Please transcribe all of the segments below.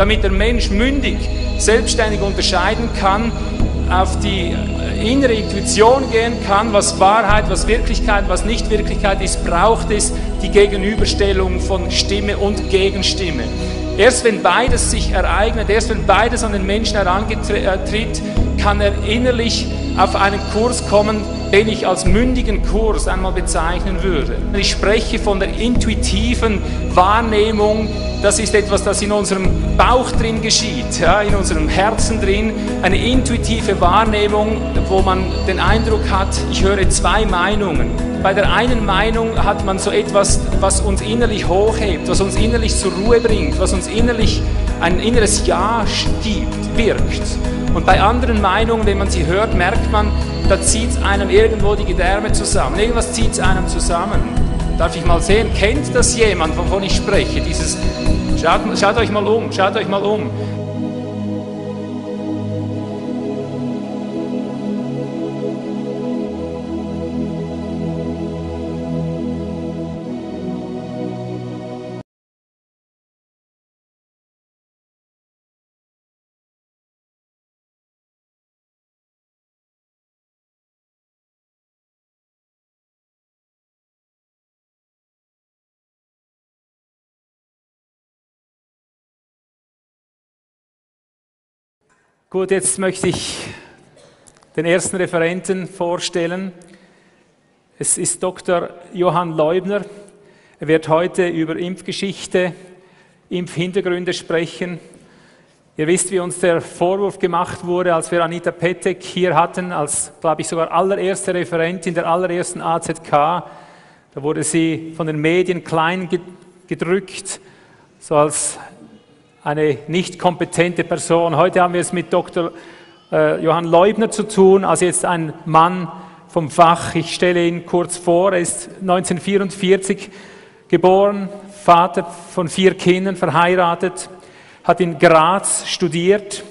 damit der Mensch mündig, selbstständig unterscheiden kann, auf die innere Intuition gehen kann, was Wahrheit, was Wirklichkeit, was nicht Wirklichkeit ist, braucht es die Gegenüberstellung von Stimme und Gegenstimme. Erst wenn beides sich ereignet, erst wenn beides an den Menschen herantritt, kann er innerlich auf einen Kurs kommen, den ich als mündigen Kurs einmal bezeichnen würde. Ich spreche von der intuitiven Wahrnehmung. Das ist etwas, das in unserem Bauch drin geschieht, ja, in unserem Herzen drin. Eine intuitive Wahrnehmung, wo man den Eindruck hat, ich höre zwei Meinungen. Bei der einen Meinung hat man so etwas, was uns innerlich hochhebt, was uns innerlich zur Ruhe bringt, was uns innerlich ein inneres Ja gibt, wirkt. Und bei anderen Meinungen, wenn man sie hört, merkt man, da zieht es einem irgendwo die Gedärme zusammen. Irgendwas zieht es einem zusammen. Darf ich mal sehen, kennt das jemand, wovon ich spreche? Dieses, schaut, schaut euch mal um, schaut euch mal um. Gut, jetzt möchte ich den ersten Referenten vorstellen. Es ist Dr. Johann Leubner. Er wird heute über Impfgeschichte, Impfhintergründe sprechen. Ihr wisst, wie uns der Vorwurf gemacht wurde, als wir Anita Petek hier hatten, als, glaube ich, sogar allererste Referentin der allerersten AZK. Da wurde sie von den Medien klein gedrückt, so als eine nicht kompetente Person. Heute haben wir es mit Dr. Äh, Johann Leubner zu tun, also jetzt ein Mann vom Fach. Ich stelle ihn kurz vor. Er ist 1944 geboren, Vater von vier Kindern, verheiratet, hat in Graz studiert,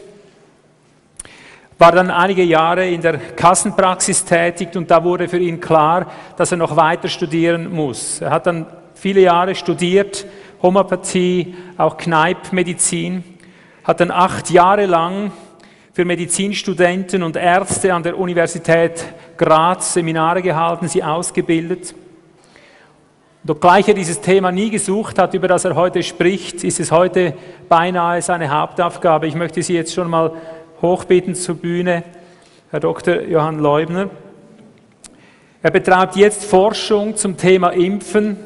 war dann einige Jahre in der Kassenpraxis tätig und da wurde für ihn klar, dass er noch weiter studieren muss. Er hat dann viele Jahre studiert Homöopathie, auch Kneipmedizin, hat dann acht Jahre lang für Medizinstudenten und Ärzte an der Universität Graz Seminare gehalten, sie ausgebildet. Und obgleich er dieses Thema nie gesucht hat, über das er heute spricht, ist es heute beinahe seine Hauptaufgabe. Ich möchte Sie jetzt schon mal hochbitten zur Bühne, Herr Dr. Johann Leubner. Er betreibt jetzt Forschung zum Thema Impfen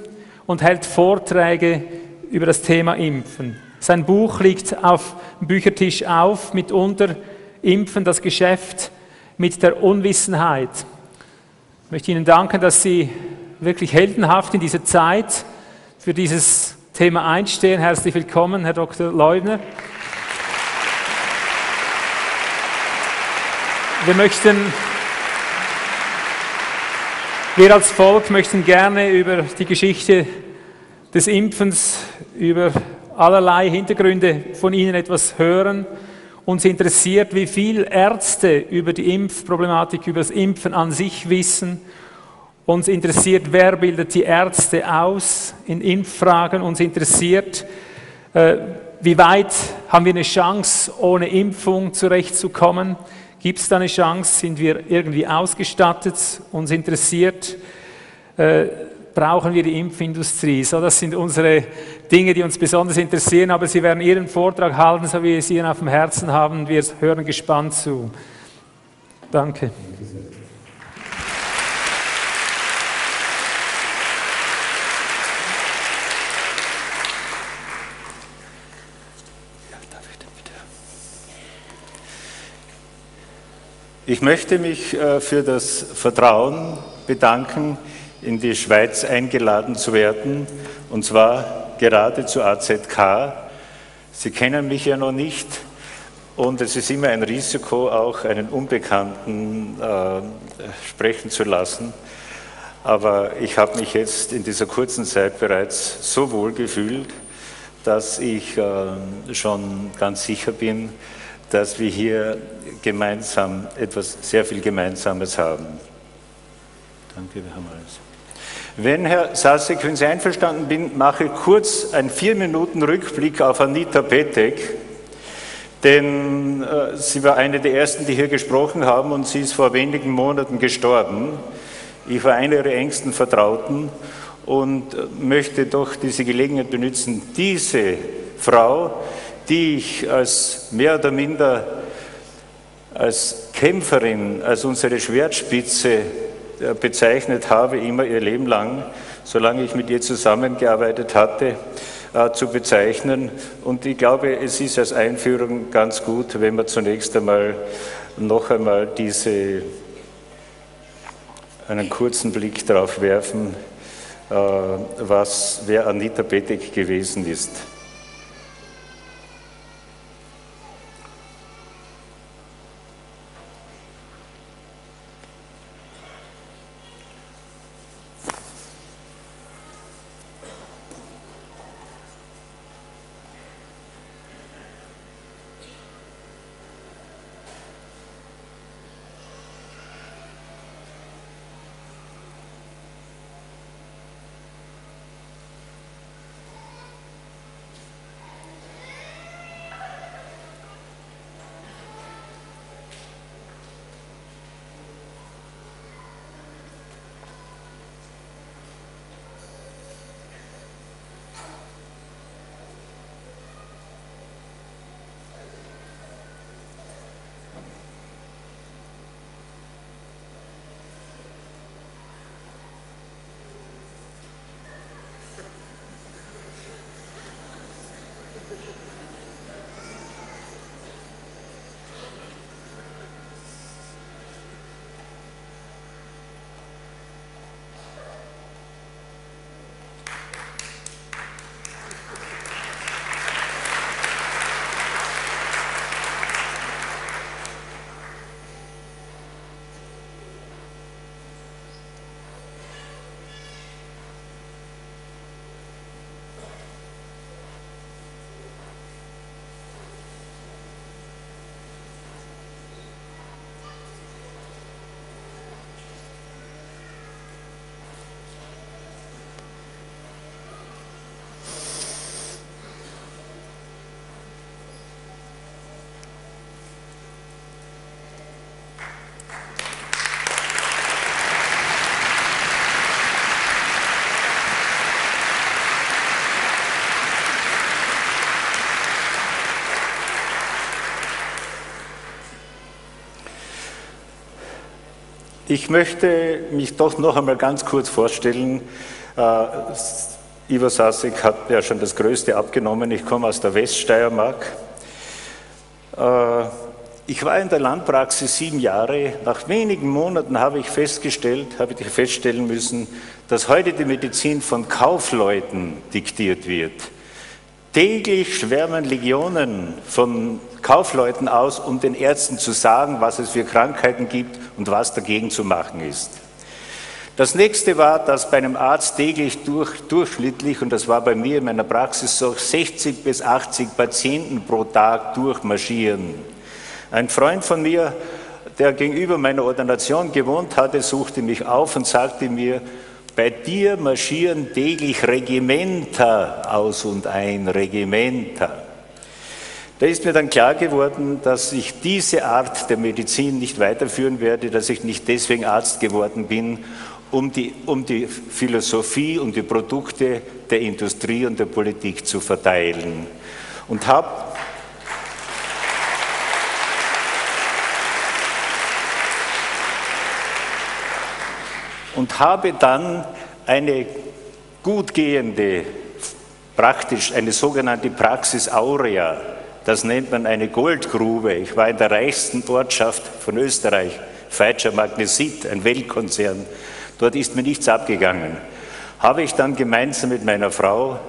und hält Vorträge über das Thema Impfen. Sein Buch liegt auf dem Büchertisch auf, mitunter Impfen, das Geschäft mit der Unwissenheit. Ich möchte Ihnen danken, dass Sie wirklich heldenhaft in dieser Zeit für dieses Thema einstehen. Herzlich willkommen, Herr Dr. Leubner. Wir möchten, wir als Volk möchten gerne über die Geschichte des Impfens über allerlei Hintergründe von Ihnen etwas hören. Uns interessiert, wie viel Ärzte über die Impfproblematik, über das Impfen an sich wissen. Uns interessiert, wer bildet die Ärzte aus in Impffragen. Uns interessiert, äh, wie weit haben wir eine Chance, ohne Impfung zurechtzukommen. Gibt es da eine Chance? Sind wir irgendwie ausgestattet? Uns interessiert, äh, brauchen wir die Impfindustrie. So, das sind unsere Dinge, die uns besonders interessieren, aber Sie werden Ihren Vortrag halten, so wie Sie ihn auf dem Herzen haben. Wir hören gespannt zu. Danke. Ich möchte mich äh, für das Vertrauen bedanken, in die Schweiz eingeladen zu werden, und zwar gerade zu AZK. Sie kennen mich ja noch nicht und es ist immer ein Risiko, auch einen Unbekannten äh, sprechen zu lassen. Aber ich habe mich jetzt in dieser kurzen Zeit bereits so wohl gefühlt, dass ich äh, schon ganz sicher bin, dass wir hier gemeinsam etwas sehr viel Gemeinsames haben. Danke, wir haben alles. Wenn Herr Sasek, wenn Sie einverstanden bin, mache ich kurz einen vier Minuten Rückblick auf Anita Petek. denn äh, sie war eine der ersten, die hier gesprochen haben und sie ist vor wenigen Monaten gestorben. Ich war einer ihrer engsten Vertrauten und äh, möchte doch diese Gelegenheit benutzen, diese Frau, die ich als mehr oder minder als Kämpferin, als unsere Schwertspitze bezeichnet habe, immer ihr Leben lang, solange ich mit ihr zusammengearbeitet hatte, äh, zu bezeichnen. Und ich glaube, es ist als Einführung ganz gut, wenn wir zunächst einmal noch einmal diese, einen kurzen Blick darauf werfen, äh, was, wer Anita Betek gewesen ist. Ich möchte mich doch noch einmal ganz kurz vorstellen. Äh, Ivo Sasek hat ja schon das Größte abgenommen. Ich komme aus der Weststeiermark. Äh, ich war in der Landpraxis sieben Jahre. Nach wenigen Monaten habe ich festgestellt, habe ich feststellen müssen, dass heute die Medizin von Kaufleuten diktiert wird. Täglich schwärmen Legionen von Kaufleuten aus, um den Ärzten zu sagen, was es für Krankheiten gibt und was dagegen zu machen ist. Das nächste war, dass bei einem Arzt täglich durch, durchschnittlich, und das war bei mir in meiner Praxis so, 60 bis 80 Patienten pro Tag durchmarschieren. Ein Freund von mir, der gegenüber meiner Ordination gewohnt hatte, suchte mich auf und sagte mir, bei dir marschieren täglich Regimenter aus und ein, Regimenter. Da ist mir dann klar geworden, dass ich diese Art der Medizin nicht weiterführen werde, dass ich nicht deswegen Arzt geworden bin, um die, um die Philosophie und die Produkte der Industrie und der Politik zu verteilen. Und habe und habe dann eine gut gehende, praktisch eine sogenannte Praxis Aurea, das nennt man eine Goldgrube. Ich war in der reichsten Ortschaft von Österreich, Feitscher Magnesit, ein Weltkonzern. Dort ist mir nichts abgegangen. Habe ich dann gemeinsam mit meiner Frau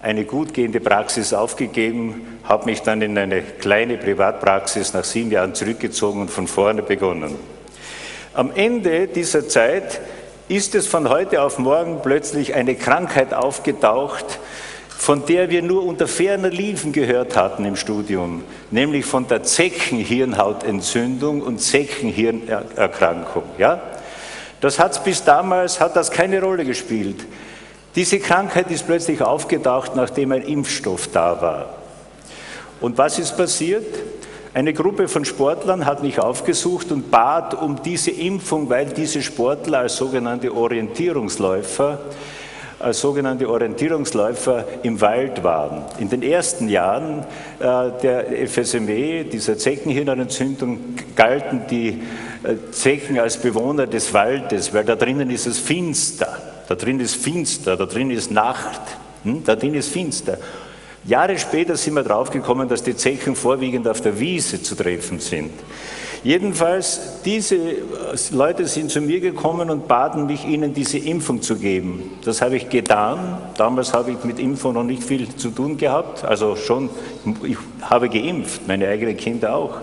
eine gut gehende Praxis aufgegeben, habe mich dann in eine kleine Privatpraxis nach sieben Jahren zurückgezogen und von vorne begonnen. Am Ende dieser Zeit ist es von heute auf morgen plötzlich eine Krankheit aufgetaucht, von der wir nur unter ferner Liefen gehört hatten im Studium, nämlich von der Zeckenhirnhautentzündung und Zeckenhirnerkrankung. Ja? Das hat bis damals hat das keine Rolle gespielt. Diese Krankheit ist plötzlich aufgetaucht, nachdem ein Impfstoff da war. Und was ist passiert? Eine Gruppe von Sportlern hat mich aufgesucht und bat um diese Impfung, weil diese Sportler als sogenannte Orientierungsläufer als sogenannte Orientierungsläufer im Wald waren. In den ersten Jahren äh, der FSME, dieser Zeckenhirnentzündung, galten die äh, Zecken als Bewohner des Waldes, weil da drinnen ist es finster. Da drin ist finster, da drin ist Nacht, hm? da drin ist finster. Jahre später sind wir draufgekommen, dass die Zechen vorwiegend auf der Wiese zu treffen sind. Jedenfalls, diese Leute sind zu mir gekommen und baten mich, ihnen diese Impfung zu geben. Das habe ich getan. Damals habe ich mit Impfung noch nicht viel zu tun gehabt. Also schon, ich habe geimpft, meine eigenen Kinder auch.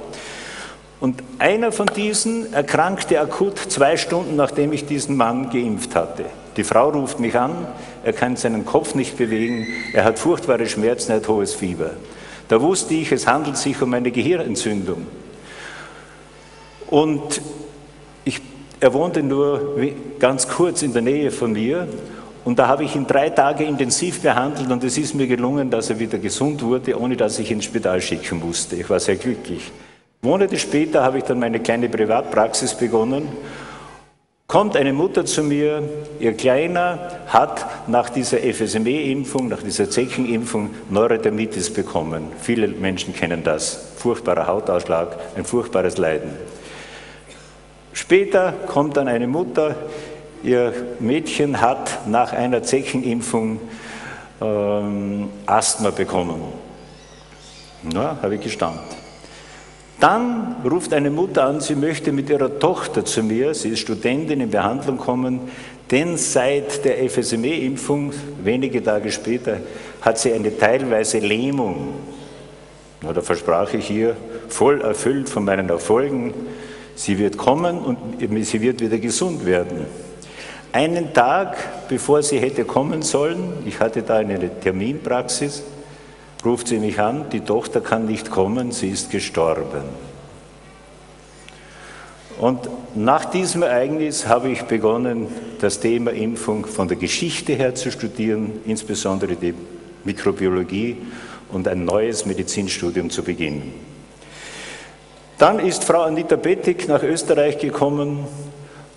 Und einer von diesen erkrankte akut zwei Stunden, nachdem ich diesen Mann geimpft hatte. Die Frau ruft mich an, er kann seinen Kopf nicht bewegen, er hat furchtbare Schmerzen, er hat hohes Fieber. Da wusste ich, es handelt sich um eine Gehirnentzündung. Und ich, er wohnte nur ganz kurz in der Nähe von mir und da habe ich ihn drei Tage intensiv behandelt und es ist mir gelungen, dass er wieder gesund wurde, ohne dass ich ihn ins Spital schicken musste. Ich war sehr glücklich. Monate später habe ich dann meine kleine Privatpraxis begonnen Kommt eine Mutter zu mir, ihr Kleiner hat nach dieser FSME-Impfung, nach dieser Zechenimpfung Neurodermitis bekommen. Viele Menschen kennen das. Furchtbarer Hautausschlag, ein furchtbares Leiden. Später kommt dann eine Mutter, ihr Mädchen hat nach einer Zechenimpfung ähm, Asthma bekommen. Na, habe ich gestanden. Dann ruft eine Mutter an, sie möchte mit ihrer Tochter zu mir, sie ist Studentin in Behandlung kommen, denn seit der FSME-Impfung, wenige Tage später, hat sie eine teilweise Lähmung. Da versprach ich ihr, voll erfüllt von meinen Erfolgen, sie wird kommen und sie wird wieder gesund werden. Einen Tag bevor sie hätte kommen sollen, ich hatte da eine Terminpraxis, ruft sie mich an, die Tochter kann nicht kommen, sie ist gestorben. Und nach diesem Ereignis habe ich begonnen, das Thema Impfung von der Geschichte her zu studieren, insbesondere die Mikrobiologie und ein neues Medizinstudium zu beginnen. Dann ist Frau Anita Bettig nach Österreich gekommen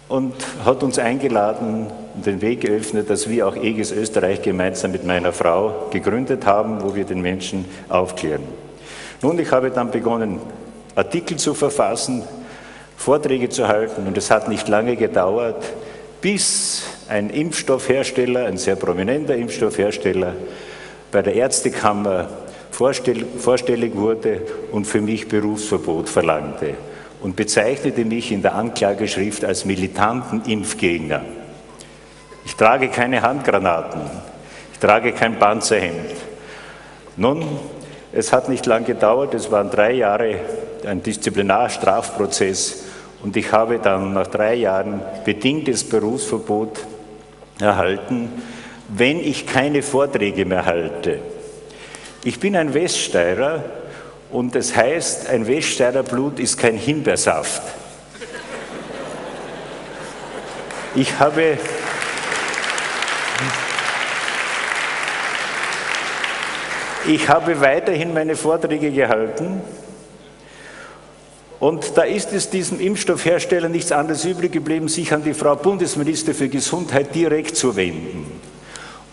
und hat uns eingeladen und den Weg geöffnet, dass wir auch EGES Österreich gemeinsam mit meiner Frau gegründet haben, wo wir den Menschen aufklären. Nun, ich habe dann begonnen, Artikel zu verfassen, Vorträge zu halten und es hat nicht lange gedauert, bis ein Impfstoffhersteller, ein sehr prominenter Impfstoffhersteller, bei der Ärztekammer vorstellig wurde und für mich Berufsverbot verlangte und bezeichnete mich in der Anklageschrift als militanten Impfgegner. Ich trage keine Handgranaten, ich trage kein Panzerhemd. Nun, es hat nicht lange gedauert, es waren drei Jahre ein Disziplinarstrafprozess und ich habe dann nach drei Jahren bedingtes Berufsverbot erhalten, wenn ich keine Vorträge mehr halte. Ich bin ein Weststeirer und das heißt, ein Weststeirer Blut ist kein Himbeersaft. Ich habe, ich habe weiterhin meine Vorträge gehalten und da ist es diesem Impfstoffhersteller nichts anderes übrig geblieben, sich an die Frau Bundesminister für Gesundheit direkt zu wenden.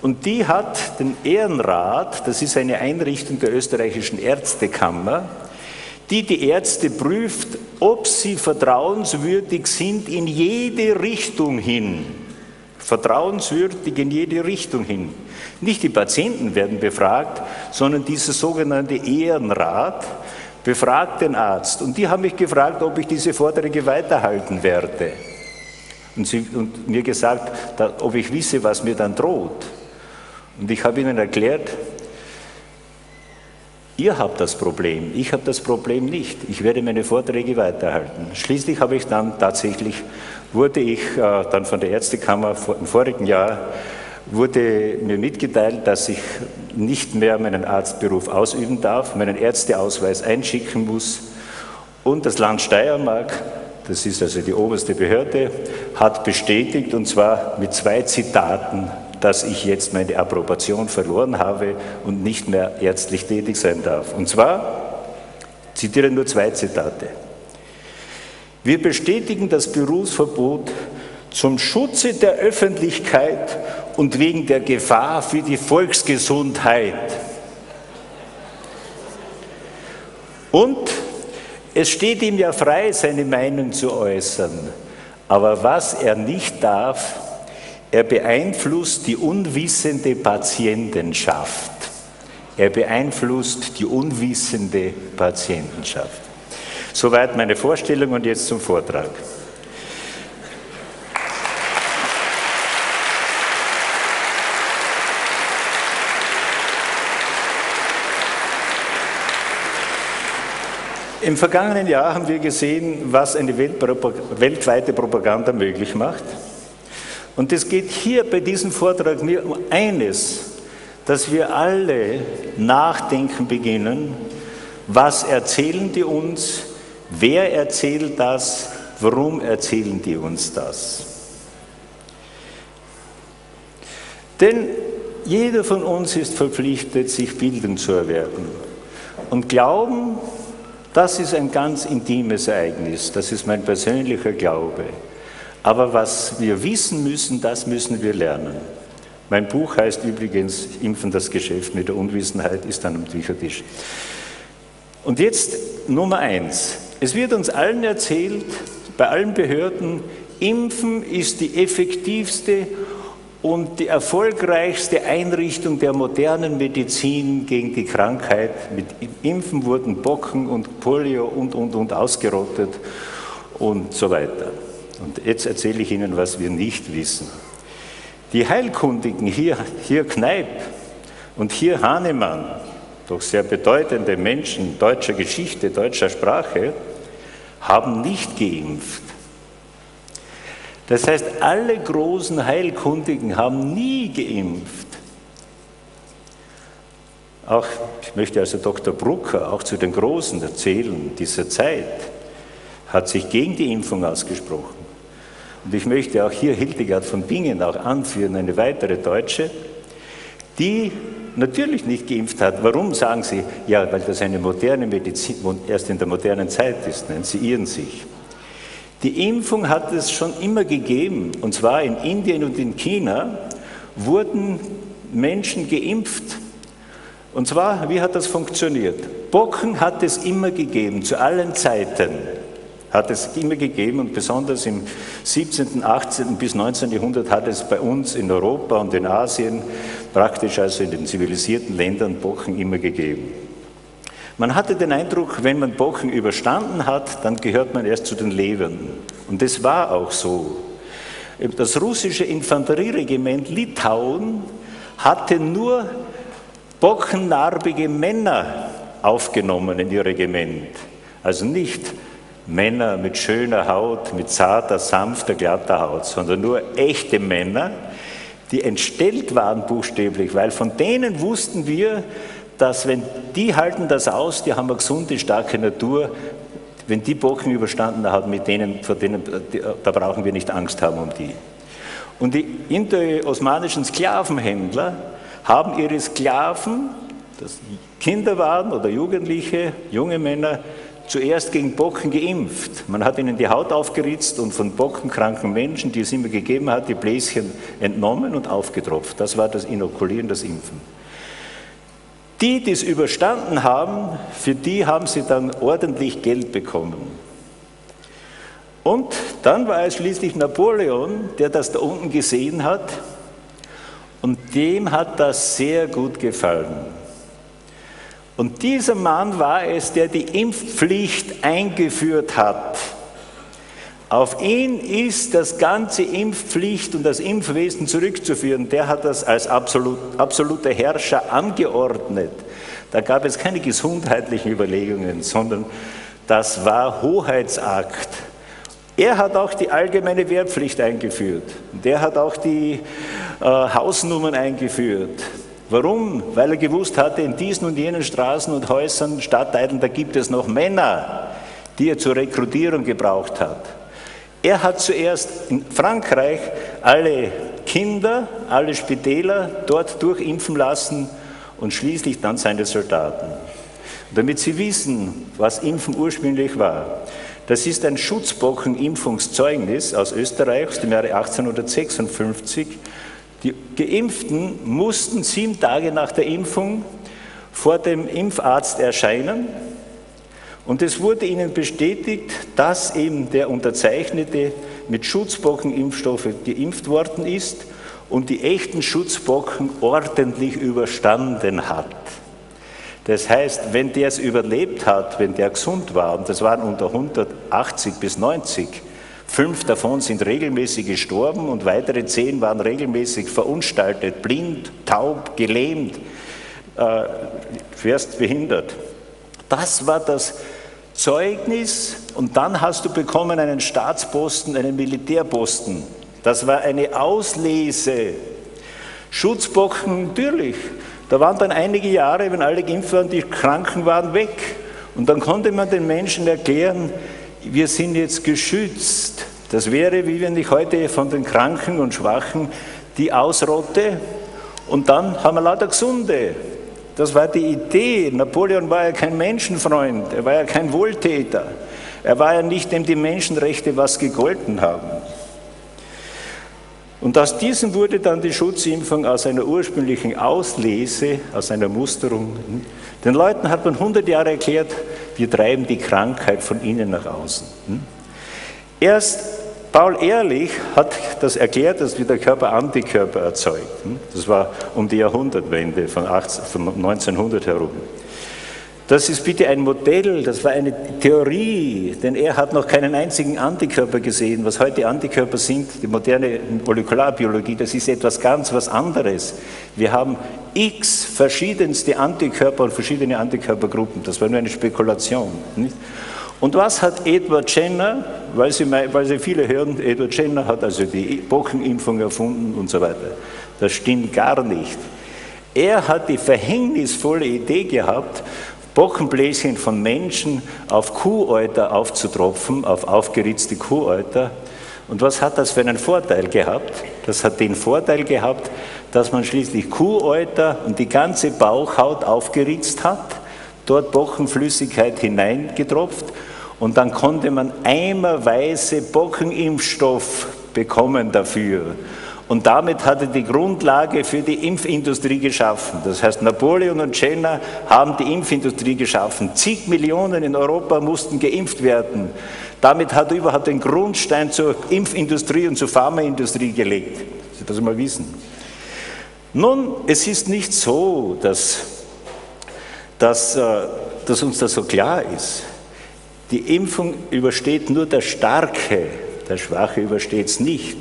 Und die hat den Ehrenrat, das ist eine Einrichtung der österreichischen Ärztekammer, die die Ärzte prüft, ob sie vertrauenswürdig sind in jede Richtung hin. Vertrauenswürdig in jede Richtung hin. Nicht die Patienten werden befragt, sondern dieser sogenannte Ehrenrat befragt den Arzt. Und die haben mich gefragt, ob ich diese Vorträge weiterhalten werde. Und, sie, und mir gesagt, ob ich wisse, was mir dann droht. Und ich habe ihnen erklärt, ihr habt das Problem, ich habe das Problem nicht. Ich werde meine Vorträge weiterhalten. Schließlich habe ich dann tatsächlich, wurde ich äh, dann von der Ärztekammer im vorigen Jahr, wurde mir mitgeteilt, dass ich nicht mehr meinen Arztberuf ausüben darf, meinen Ärzteausweis einschicken muss. Und das Land Steiermark, das ist also die oberste Behörde, hat bestätigt, und zwar mit zwei Zitaten, dass ich jetzt meine Approbation verloren habe und nicht mehr ärztlich tätig sein darf. Und zwar, zitiere nur zwei Zitate. Wir bestätigen das Berufsverbot zum Schutze der Öffentlichkeit und wegen der Gefahr für die Volksgesundheit. Und es steht ihm ja frei, seine Meinung zu äußern. Aber was er nicht darf, er beeinflusst die unwissende Patientenschaft. Er beeinflusst die unwissende Patientenschaft. Soweit meine Vorstellung und jetzt zum Vortrag. Im vergangenen Jahr haben wir gesehen, was eine weltweite Propaganda möglich macht. Und es geht hier bei diesem Vortrag mir um eines, dass wir alle nachdenken beginnen, was erzählen die uns, wer erzählt das, warum erzählen die uns das. Denn jeder von uns ist verpflichtet, sich Bildung zu erwerben. Und Glauben das ist ein ganz intimes Ereignis, das ist mein persönlicher Glaube. Aber was wir wissen müssen, das müssen wir lernen. Mein Buch heißt übrigens Impfen das Geschäft mit der Unwissenheit, ist dann am Büchertisch. Und jetzt Nummer eins. Es wird uns allen erzählt, bei allen Behörden, Impfen ist die effektivste und die erfolgreichste Einrichtung der modernen Medizin gegen die Krankheit. Mit Impfen wurden Bocken und Polio und, und, und ausgerottet und so weiter. Und jetzt erzähle ich Ihnen, was wir nicht wissen. Die Heilkundigen, hier, hier Kneip und hier Hahnemann, doch sehr bedeutende Menschen deutscher Geschichte, deutscher Sprache, haben nicht geimpft. Das heißt, alle großen Heilkundigen haben nie geimpft. Auch, ich möchte also Dr. Brucker auch zu den Großen erzählen dieser Zeit, hat sich gegen die Impfung ausgesprochen. Und ich möchte auch hier Hildegard von Bingen auch anführen, eine weitere Deutsche, die natürlich nicht geimpft hat. Warum sagen Sie? Ja, weil das eine moderne Medizin erst in der modernen Zeit ist. Nein, Sie irren sich. Die Impfung hat es schon immer gegeben, und zwar in Indien und in China wurden Menschen geimpft. Und zwar, wie hat das funktioniert? Bocken hat es immer gegeben, zu allen Zeiten hat es immer gegeben und besonders im 17., 18. bis 19. Jahrhundert hat es bei uns in Europa und in Asien, praktisch also in den zivilisierten Ländern, Bocken immer gegeben. Man hatte den Eindruck, wenn man Bochen überstanden hat, dann gehört man erst zu den Lebenden. Und das war auch so. Das russische Infanterieregiment Litauen hatte nur bockennarbige Männer aufgenommen in ihr Regiment. Also nicht Männer mit schöner Haut, mit zarter, sanfter, glatter Haut, sondern nur echte Männer, die entstellt waren buchstäblich, weil von denen wussten wir, dass wenn die halten das aus, die haben eine gesunde, starke Natur, wenn die Bocken überstanden haben, mit denen, vor denen, da brauchen wir nicht Angst haben um die. Und die indo-osmanischen Sklavenhändler haben ihre Sklaven, das Kinder waren oder Jugendliche, junge Männer, zuerst gegen Bocken geimpft. Man hat ihnen die Haut aufgeritzt und von bockenkranken Menschen, die es immer gegeben hat, die Bläschen entnommen und aufgetropft. Das war das Inokulieren, das Impfen. Die, die es überstanden haben, für die haben sie dann ordentlich Geld bekommen. Und dann war es schließlich Napoleon, der das da unten gesehen hat und dem hat das sehr gut gefallen. Und dieser Mann war es, der die Impfpflicht eingeführt hat. Auf ihn ist das ganze Impfpflicht und das Impfwesen zurückzuführen. Der hat das als absolut, absoluter Herrscher angeordnet. Da gab es keine gesundheitlichen Überlegungen, sondern das war Hoheitsakt. Er hat auch die allgemeine Wehrpflicht eingeführt. Der hat auch die äh, Hausnummern eingeführt. Warum? Weil er gewusst hatte, in diesen und jenen Straßen und Häusern, Stadtteilen, da gibt es noch Männer, die er zur Rekrutierung gebraucht hat. Er hat zuerst in Frankreich alle Kinder, alle Spitäler dort durchimpfen lassen und schließlich dann seine Soldaten. damit Sie wissen, was Impfen ursprünglich war, das ist ein Schutzbocken-Impfungszeugnis aus Österreich aus dem Jahre 1856. Die Geimpften mussten sieben Tage nach der Impfung vor dem Impfarzt erscheinen und es wurde ihnen bestätigt, dass eben der Unterzeichnete mit Schutzbockenimpfstoffe geimpft worden ist und die echten Schutzbocken ordentlich überstanden hat. Das heißt, wenn der es überlebt hat, wenn der gesund war, und das waren unter 180 bis 90, fünf davon sind regelmäßig gestorben und weitere zehn waren regelmäßig verunstaltet, blind, taub, gelähmt, äh, behindert. Das war das Zeugnis und dann hast du bekommen einen Staatsposten, einen Militärposten. Das war eine Auslese. Schutzbocken, natürlich. Da waren dann einige Jahre, wenn alle geimpft waren, die Kranken waren weg. Und dann konnte man den Menschen erklären, wir sind jetzt geschützt. Das wäre, wie wenn ich heute von den Kranken und Schwachen die ausrotte und dann haben wir lauter Gesunde. Das war die Idee. Napoleon war ja kein Menschenfreund, er war ja kein Wohltäter. Er war ja nicht, dem die Menschenrechte was gegolten haben. Und aus diesem wurde dann die Schutzimpfung aus einer ursprünglichen Auslese, aus einer Musterung. Den Leuten hat man 100 Jahre erklärt, wir treiben die Krankheit von innen nach außen. Erst Paul Ehrlich hat das erklärt, dass wie der Körper Antikörper erzeugt. Das war um die Jahrhundertwende von, 18, von 1900 herum. Das ist bitte ein Modell, das war eine Theorie, denn er hat noch keinen einzigen Antikörper gesehen. Was heute Antikörper sind, die moderne Molekularbiologie, das ist etwas ganz was anderes. Wir haben x verschiedenste Antikörper und verschiedene Antikörpergruppen. Das war nur eine Spekulation. Nicht? Und was hat Edward Jenner, weil Sie, weil Sie viele hören, Edward Jenner hat also die Bockenimpfung erfunden und so weiter. Das stimmt gar nicht. Er hat die verhängnisvolle Idee gehabt, Bockenbläschen von Menschen auf Kuhäuter aufzutropfen, auf aufgeritzte Kuhäuter. Und was hat das für einen Vorteil gehabt? Das hat den Vorteil gehabt, dass man schließlich Kuhäuter und die ganze Bauchhaut aufgeritzt hat dort Bockenflüssigkeit hineingetropft und dann konnte man eimerweise Bockenimpfstoff bekommen dafür. Und damit hatte die Grundlage für die Impfindustrie geschaffen. Das heißt, Napoleon und Jenner haben die Impfindustrie geschaffen. Zig Millionen in Europa mussten geimpft werden. Damit hat er überhaupt den Grundstein zur Impfindustrie und zur Pharmaindustrie gelegt. Sie das mal wissen. Nun, es ist nicht so, dass dass, äh, dass uns das so klar ist. Die Impfung übersteht nur der Starke, der Schwache übersteht es nicht.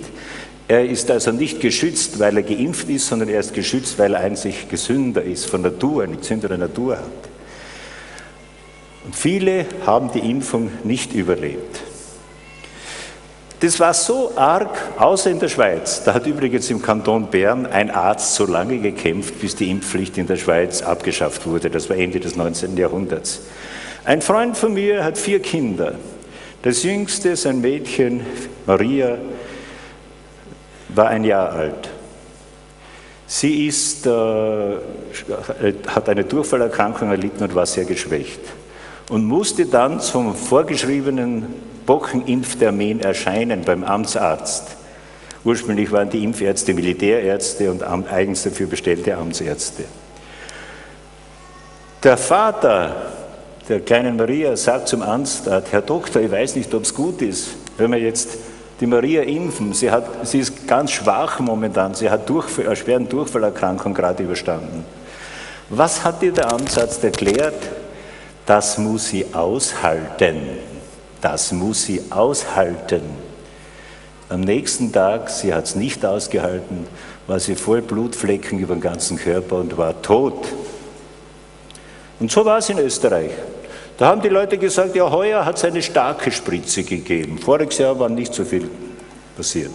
Er ist also nicht geschützt, weil er geimpft ist, sondern er ist geschützt, weil er einzig gesünder ist, von Natur, eine gesündere Natur hat. Und viele haben die Impfung nicht überlebt. Das war so arg, außer in der Schweiz. Da hat übrigens im Kanton Bern ein Arzt so lange gekämpft, bis die Impfpflicht in der Schweiz abgeschafft wurde. Das war Ende des 19. Jahrhunderts. Ein Freund von mir hat vier Kinder. Das jüngste, sein Mädchen, Maria, war ein Jahr alt. Sie ist, äh, hat eine Durchfallerkrankung erlitten und war sehr geschwächt und musste dann zum vorgeschriebenen Bockenimpftermin erscheinen beim Amtsarzt. Ursprünglich waren die Impfärzte Militärärzte und eigens dafür bestellte Amtsärzte. Der Vater der kleinen Maria sagt zum Arzt, Herr Doktor, ich weiß nicht, ob es gut ist, wenn wir jetzt die Maria impfen. Sie, hat, sie ist ganz schwach momentan, sie hat Durchfall, eine schweren Durchfallerkrankung gerade überstanden. Was hat dir der Amtsarzt erklärt? Das muss sie aushalten. Das muss sie aushalten. Am nächsten Tag, sie hat es nicht ausgehalten, war sie voll Blutflecken über den ganzen Körper und war tot. Und so war es in Österreich. Da haben die Leute gesagt, ja, heuer hat es eine starke Spritze gegeben. Voriges Jahr war nicht so viel passiert.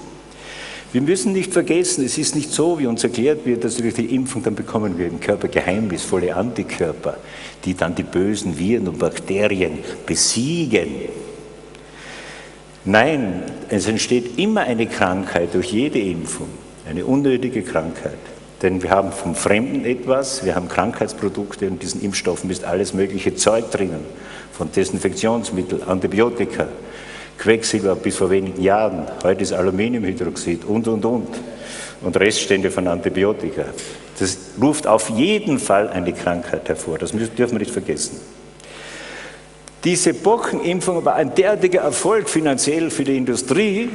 Wir müssen nicht vergessen, es ist nicht so, wie uns erklärt wird, dass durch die Impfung dann bekommen wir im Körper geheimnisvolle Antikörper, die dann die bösen Viren und Bakterien besiegen. Nein, es entsteht immer eine Krankheit durch jede Impfung. eine unnötige Krankheit. Denn wir haben vom Fremden etwas, wir haben Krankheitsprodukte und diesen Impfstoffen ist alles mögliche Zeug drinnen. Von Desinfektionsmittel, Antibiotika, Quecksilber bis vor wenigen Jahren, heute ist Aluminiumhydroxid und, und, und. Und Reststände von Antibiotika. Das ruft auf jeden Fall eine Krankheit hervor, das dürfen wir nicht vergessen. Diese Bockenimpfung war ein derartiger Erfolg finanziell für die Industrie.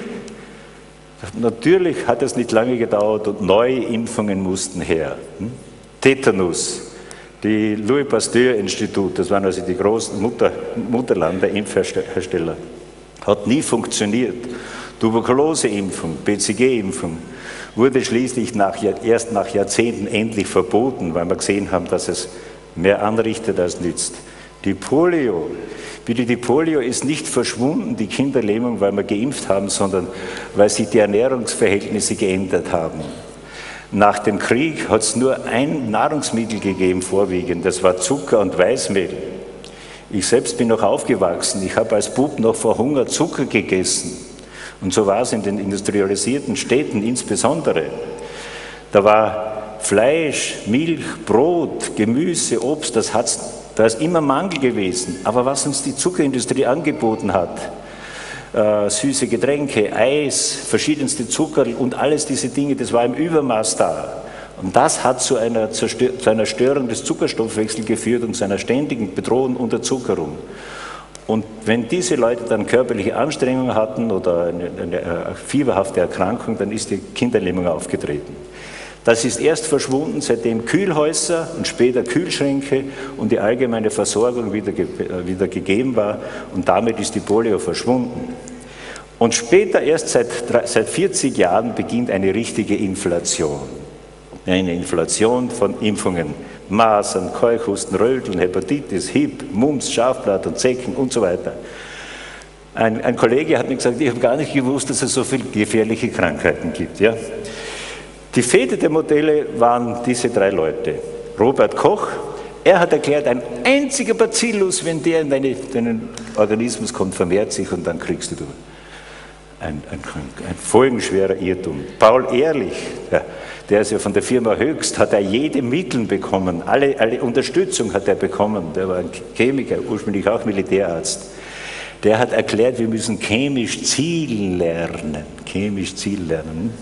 Natürlich hat es nicht lange gedauert und neue Impfungen mussten her. Hm? Tetanus, die Louis Pasteur Institut, das waren also die großen Mutter, Mutterland der Impfhersteller, hat nie funktioniert. Tuberkuloseimpfung, BCG-Impfung wurde schließlich nach, erst nach Jahrzehnten endlich verboten, weil wir gesehen haben, dass es mehr anrichtet als nützt. Die Polio, Bitte, die Polio ist nicht verschwunden, die Kinderlähmung, weil wir geimpft haben, sondern weil sich die Ernährungsverhältnisse geändert haben. Nach dem Krieg hat es nur ein Nahrungsmittel gegeben, vorwiegend, das war Zucker und Weißmehl. Ich selbst bin noch aufgewachsen, ich habe als Bub noch vor Hunger Zucker gegessen. Und so war es in den industrialisierten Städten insbesondere. Da war Fleisch, Milch, Brot, Gemüse, Obst, das hat es da ist immer Mangel gewesen. Aber was uns die Zuckerindustrie angeboten hat, äh, süße Getränke, Eis, verschiedenste Zucker und alles diese Dinge, das war im Übermaß da. Und das hat zu einer, zu einer Störung des Zuckerstoffwechsels geführt und zu einer ständigen Bedrohung und Unterzuckerung. Und wenn diese Leute dann körperliche Anstrengungen hatten oder eine, eine, eine fieberhafte Erkrankung, dann ist die Kinderlähmung aufgetreten. Das ist erst verschwunden, seitdem Kühlhäuser und später Kühlschränke und die allgemeine Versorgung wieder, äh, wieder gegeben war und damit ist die Polio verschwunden. Und später, erst seit, seit 40 Jahren, beginnt eine richtige Inflation. Eine Inflation von Impfungen. Masern, Keuchhusten, Röteln, Hepatitis, Hip, Mumps, Schafblatt und Zecken und so weiter. Ein, ein Kollege hat mir gesagt, ich habe gar nicht gewusst, dass es so viele gefährliche Krankheiten gibt. Ja? Die Väter der Modelle waren diese drei Leute. Robert Koch, er hat erklärt, ein einziger Bacillus, wenn der in deine, deinen Organismus kommt, vermehrt sich und dann kriegst du ein, ein, ein folgenschwerer Irrtum. Paul Ehrlich, der, der ist ja von der Firma Höchst, hat er jede Mittel bekommen, alle, alle Unterstützung hat er bekommen. Der war ein Chemiker, ursprünglich auch Militärarzt. Der hat erklärt, wir müssen chemisch zielen lernen. Chemisch zielen lernen.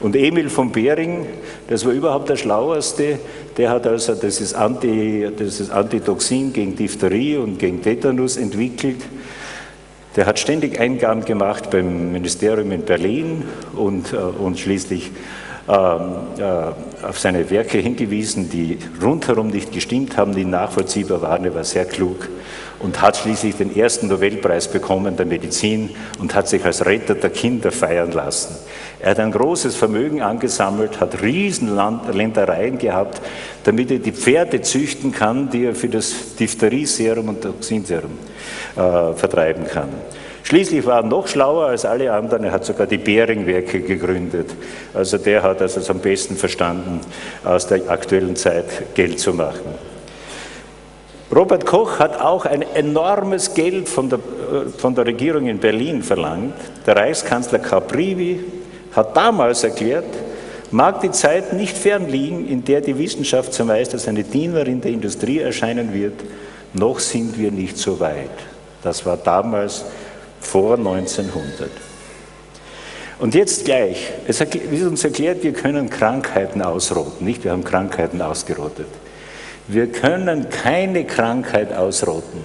Und Emil von Behring, das war überhaupt der Schlauerste, der hat also dieses, Anti, dieses Antitoxin gegen Diphtherie und gegen Tetanus entwickelt. Der hat ständig Eingaben gemacht beim Ministerium in Berlin und, äh, und schließlich ähm, äh, auf seine Werke hingewiesen, die rundherum nicht gestimmt haben, die nachvollziehbar waren. Er war sehr klug und hat schließlich den ersten Nobelpreis bekommen der Medizin und hat sich als Retter der Kinder feiern lassen. Er hat ein großes Vermögen angesammelt, hat riesen Ländereien gehabt, damit er die Pferde züchten kann, die er für das Diphtherie-Serum und Toxinserum äh, vertreiben kann. Schließlich war er noch schlauer als alle anderen, er hat sogar die Bering-Werke gegründet. Also der hat also am besten verstanden, aus der aktuellen Zeit Geld zu machen. Robert Koch hat auch ein enormes Geld von der, äh, von der Regierung in Berlin verlangt. Der Reichskanzler Caprivi hat damals erklärt, mag die Zeit nicht fern liegen, in der die Wissenschaft zumeist als eine Dienerin der Industrie erscheinen wird, noch sind wir nicht so weit. Das war damals vor 1900. Und jetzt gleich, es wird uns erklärt, wir können Krankheiten ausrotten, nicht? Wir haben Krankheiten ausgerottet. Wir können keine Krankheit ausrotten.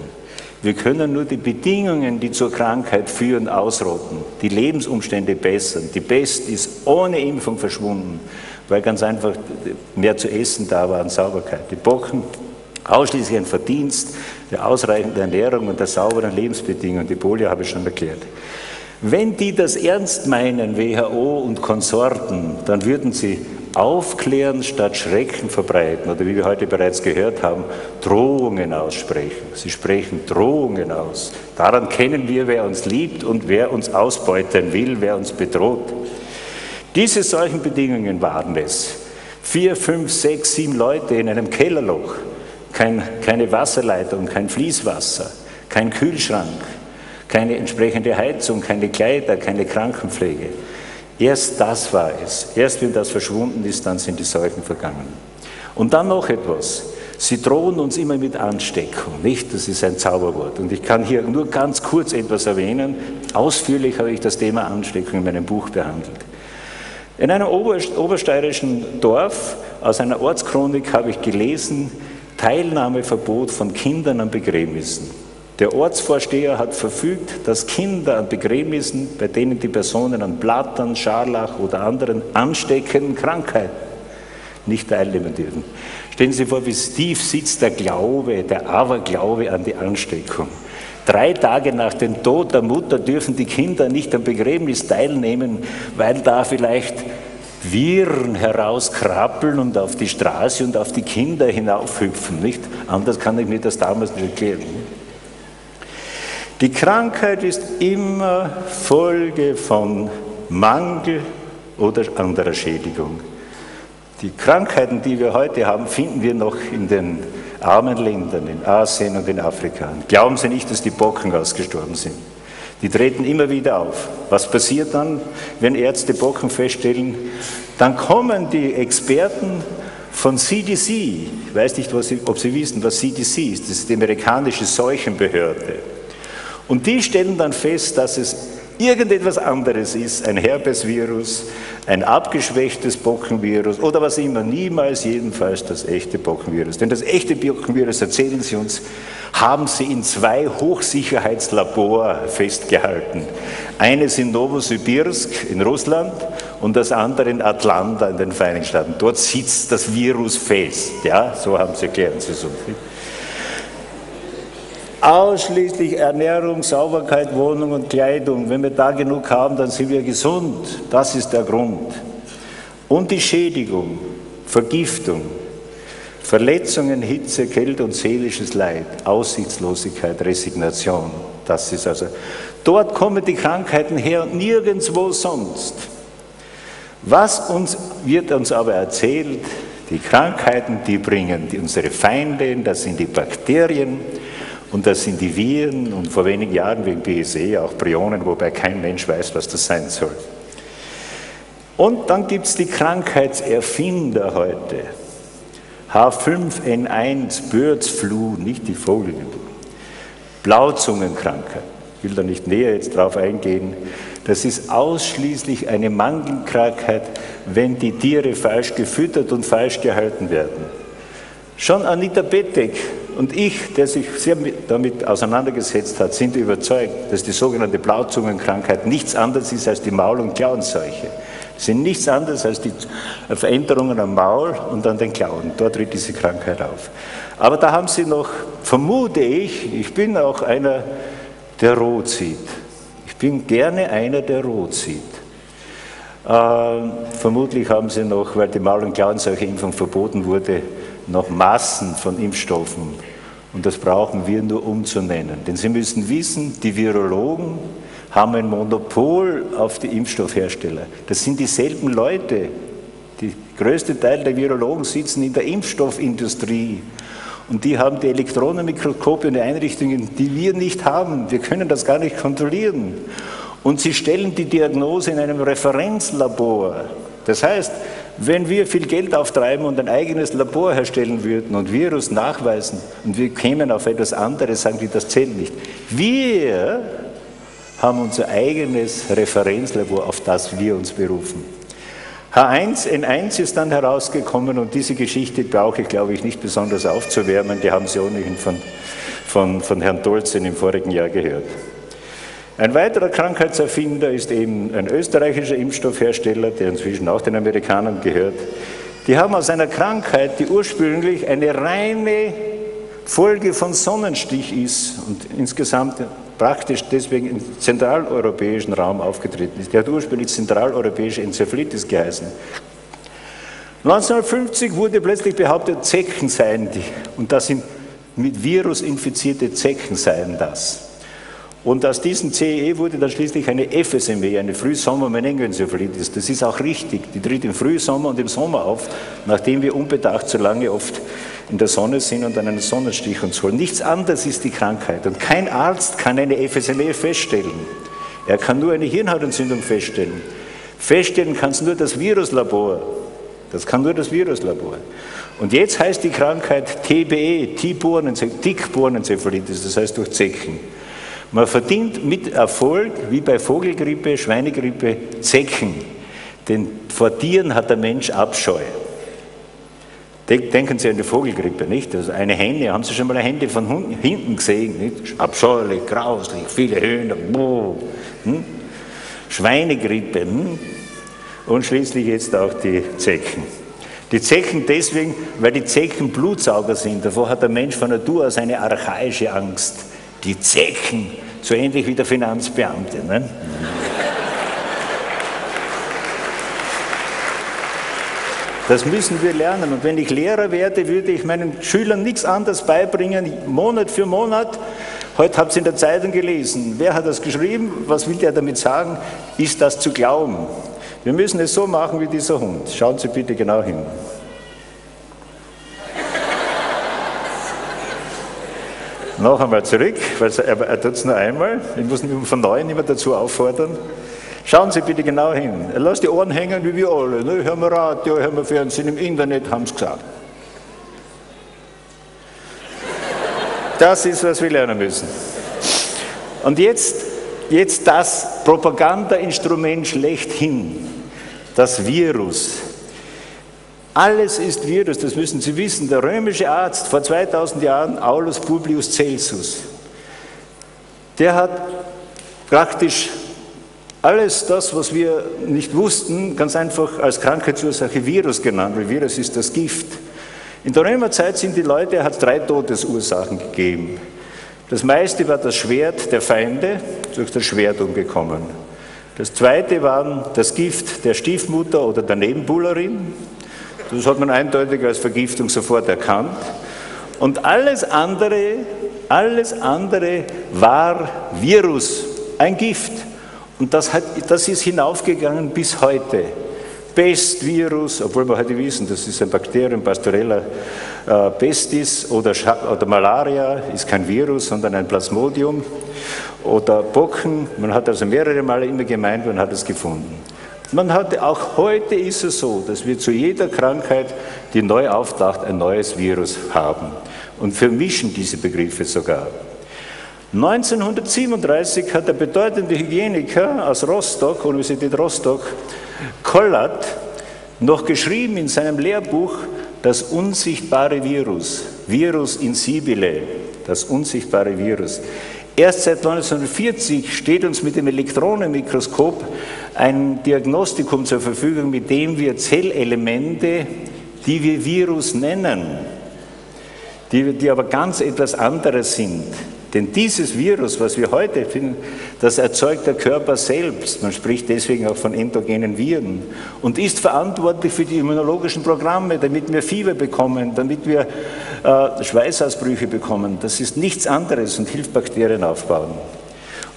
Wir können nur die Bedingungen, die zur Krankheit führen, ausrotten, die Lebensumstände bessern. Die Pest ist ohne Impfung verschwunden, weil ganz einfach mehr zu essen da war an Sauberkeit. Die Bochen ausschließlich ein Verdienst der ausreichenden Ernährung und der sauberen Lebensbedingungen. Die Polio habe ich schon erklärt. Wenn die das ernst meinen, WHO und Konsorten, dann würden sie aufklären statt Schrecken verbreiten oder wie wir heute bereits gehört haben, Drohungen aussprechen. Sie sprechen Drohungen aus. Daran kennen wir, wer uns liebt und wer uns ausbeuten will, wer uns bedroht. Diese solchen Bedingungen waren es. Vier, fünf, sechs, sieben Leute in einem Kellerloch, kein, keine Wasserleitung, kein Fließwasser, kein Kühlschrank, keine entsprechende Heizung, keine Kleider, keine Krankenpflege. Erst das war es. Erst wenn das verschwunden ist, dann sind die Seuchen vergangen. Und dann noch etwas. Sie drohen uns immer mit Ansteckung, nicht? Das ist ein Zauberwort. Und ich kann hier nur ganz kurz etwas erwähnen. Ausführlich habe ich das Thema Ansteckung in meinem Buch behandelt. In einem obersteirischen Dorf aus einer Ortschronik habe ich gelesen, Teilnahmeverbot von Kindern an Begräbnissen. Der Ortsvorsteher hat verfügt, dass Kinder an Begräbnissen, bei denen die Personen an Blattern, Scharlach oder anderen ansteckenden Krankheiten nicht teilnehmen dürfen. Stellen Sie sich vor, wie tief sitzt der Glaube, der Aberglaube an die Ansteckung. Drei Tage nach dem Tod der Mutter dürfen die Kinder nicht am Begräbnis teilnehmen, weil da vielleicht Viren herauskrabbeln und auf die Straße und auf die Kinder hinaufhüpfen. Nicht? Anders kann ich mir das damals nicht erklären. Die Krankheit ist immer Folge von Mangel oder anderer Schädigung. Die Krankheiten, die wir heute haben, finden wir noch in den armen Ländern, in Asien und in Afrika. Glauben Sie nicht, dass die Bocken ausgestorben sind. Die treten immer wieder auf. Was passiert dann, wenn Ärzte Bocken feststellen? Dann kommen die Experten von CDC, ich weiß nicht, Sie, ob Sie wissen, was CDC ist, das ist die amerikanische Seuchenbehörde. Und die stellen dann fest, dass es irgendetwas anderes ist, ein Herpesvirus, ein abgeschwächtes Bockenvirus oder was immer, niemals jedenfalls das echte Bockenvirus. Denn das echte Bockenvirus, erzählen Sie uns, haben Sie in zwei Hochsicherheitslabor festgehalten. Eines in Novosibirsk in Russland und das andere in Atlanta in den Vereinigten Staaten. Dort sitzt das Virus fest. Ja, so haben Sie erklären Sie so. Ausschließlich Ernährung, Sauberkeit, Wohnung und Kleidung. Wenn wir da genug haben, dann sind wir gesund. Das ist der Grund. Und die Schädigung, Vergiftung, Verletzungen, Hitze, Kälte und seelisches Leid, Aussichtslosigkeit, Resignation. Das ist also, dort kommen die Krankheiten her und nirgendwo sonst. Was uns, wird uns aber erzählt, die Krankheiten, die bringen unsere Feinde, das sind die Bakterien, und das sind die Viren und vor wenigen Jahren wegen BSE auch Prionen, wobei kein Mensch weiß, was das sein soll. Und dann gibt es die Krankheitserfinder heute. H5N1, Birds nicht die Vogelgrippe. Blauzungenkrankheit. Ich will da nicht näher jetzt drauf eingehen. Das ist ausschließlich eine Mangelkrankheit, wenn die Tiere falsch gefüttert und falsch gehalten werden. Schon Anita Bettek und ich, der sich sehr damit auseinandergesetzt hat, sind überzeugt, dass die sogenannte Blauzungenkrankheit nichts anderes ist als die Maul- und Klauenseuche. Sie sind nichts anderes als die Veränderungen am Maul und an den Klauen. Dort tritt diese Krankheit auf. Aber da haben Sie noch, vermute ich, ich bin auch einer, der rot sieht. Ich bin gerne einer, der rot sieht. Äh, vermutlich haben Sie noch, weil die Maul- und Klauenseuche-Impfung verboten wurde, noch Massen von Impfstoffen. Und das brauchen wir nur umzunennen. Denn Sie müssen wissen, die Virologen haben ein Monopol auf die Impfstoffhersteller. Das sind dieselben Leute. Der größte Teil der Virologen sitzen in der Impfstoffindustrie. Und die haben die Elektronenmikroskope und die Einrichtungen, die wir nicht haben. Wir können das gar nicht kontrollieren. Und sie stellen die Diagnose in einem Referenzlabor. Das heißt, wenn wir viel Geld auftreiben und ein eigenes Labor herstellen würden und Virus nachweisen und wir kämen auf etwas anderes, sagen die, das zählt nicht. Wir haben unser eigenes Referenzlabor, auf das wir uns berufen. H1N1 ist dann herausgekommen und diese Geschichte brauche ich, glaube ich, nicht besonders aufzuwärmen. Die haben Sie ohnehin von, von, von Herrn Dolzen im vorigen Jahr gehört. Ein weiterer Krankheitserfinder ist eben ein österreichischer Impfstoffhersteller, der inzwischen auch den Amerikanern gehört. Die haben aus einer Krankheit, die ursprünglich eine reine Folge von Sonnenstich ist und insgesamt praktisch deswegen im zentraleuropäischen Raum aufgetreten ist. Der hat ursprünglich zentraleuropäische Enzephalitis geheißen. 1950 wurde plötzlich behauptet, Zecken seien die. Und das sind mit Virus infizierte Zecken seien das. Und aus diesem CE wurde dann schließlich eine FSME, eine Frühsommer-Meningoenzephalitis. Das ist auch richtig. Die tritt im Frühsommer und im Sommer auf, nachdem wir unbedacht so lange oft in der Sonne sind und einen Sonnenstich uns holen. Nichts anderes ist die Krankheit. Und kein Arzt kann eine FSME feststellen. Er kann nur eine Hirnhautentzündung feststellen. Feststellen kann es nur das Viruslabor. Das kann nur das Viruslabor. Und jetzt heißt die Krankheit TBE, Tickbohnenzephalitis, das heißt durch Zecken. Man verdient mit Erfolg, wie bei Vogelgrippe, Schweinegrippe, Zecken. Denn vor Tieren hat der Mensch Abscheu. Denken Sie an die Vogelgrippe, nicht? Also eine Henne, haben Sie schon mal eine Henne von hinten gesehen? Nicht? Abscheulich, grauslich, viele Hühner, boah, hm? Schweinegrippe hm? und schließlich jetzt auch die Zecken. Die Zecken deswegen, weil die Zecken Blutsauger sind. Davor hat der Mensch von Natur aus eine archaische Angst. Die Zecken, so ähnlich wie der Finanzbeamte. Ne? Das müssen wir lernen. Und wenn ich Lehrer werde, würde ich meinen Schülern nichts anderes beibringen, Monat für Monat. Heute habt ihr in der Zeitung gelesen. Wer hat das geschrieben? Was will der damit sagen? Ist das zu glauben? Wir müssen es so machen wie dieser Hund. Schauen Sie bitte genau hin. Noch einmal zurück, weil er, tut es nur einmal. Ich muss ihn von neuem immer dazu auffordern. Schauen Sie bitte genau hin. Er lässt die Ohren hängen wie wir alle. Ne? Hören wir Radio, hören wir Fernsehen, im Internet haben sie gesagt. Das ist, was wir lernen müssen. Und jetzt, jetzt das Propagandainstrument schlechthin, das Virus. Alles ist Virus, das müssen Sie wissen. Der römische Arzt vor 2000 Jahren, Aulus Publius Celsus, der hat praktisch alles das, was wir nicht wussten, ganz einfach als Krankheitsursache Virus genannt, weil Virus ist das Gift. In der Römerzeit sind die Leute, hat drei Todesursachen gegeben. Das meiste war das Schwert der Feinde, durch das Schwert umgekommen. Das zweite war das Gift der Stiefmutter oder der Nebenbullerin. Das hat man eindeutig als Vergiftung sofort erkannt. Und alles andere, alles andere war Virus, ein Gift. Und das, hat, das ist hinaufgegangen bis heute. Pestvirus, obwohl wir heute wissen, das ist ein Bakterium, Pastorella äh, pestis oder, oder Malaria ist kein Virus, sondern ein Plasmodium oder Bocken. Man hat also mehrere Male immer gemeint, man hat es gefunden. Man hat, auch heute ist es so, dass wir zu jeder Krankheit, die neu auftaucht, ein neues Virus haben und vermischen diese Begriffe sogar. 1937 hat der bedeutende Hygieniker aus Rostock, Universität Rostock, Kollat, noch geschrieben in seinem Lehrbuch das unsichtbare Virus, Virus insibile, das unsichtbare Virus. Erst seit 1940 steht uns mit dem Elektronenmikroskop ein Diagnostikum zur Verfügung, mit dem wir Zellelemente, die wir Virus nennen, die, die aber ganz etwas anderes sind, denn dieses Virus, was wir heute finden, das erzeugt der Körper selbst. Man spricht deswegen auch von endogenen Viren und ist verantwortlich für die immunologischen Programme, damit wir Fieber bekommen, damit wir äh, Schweißausbrüche bekommen. Das ist nichts anderes und hilft Bakterien aufbauen.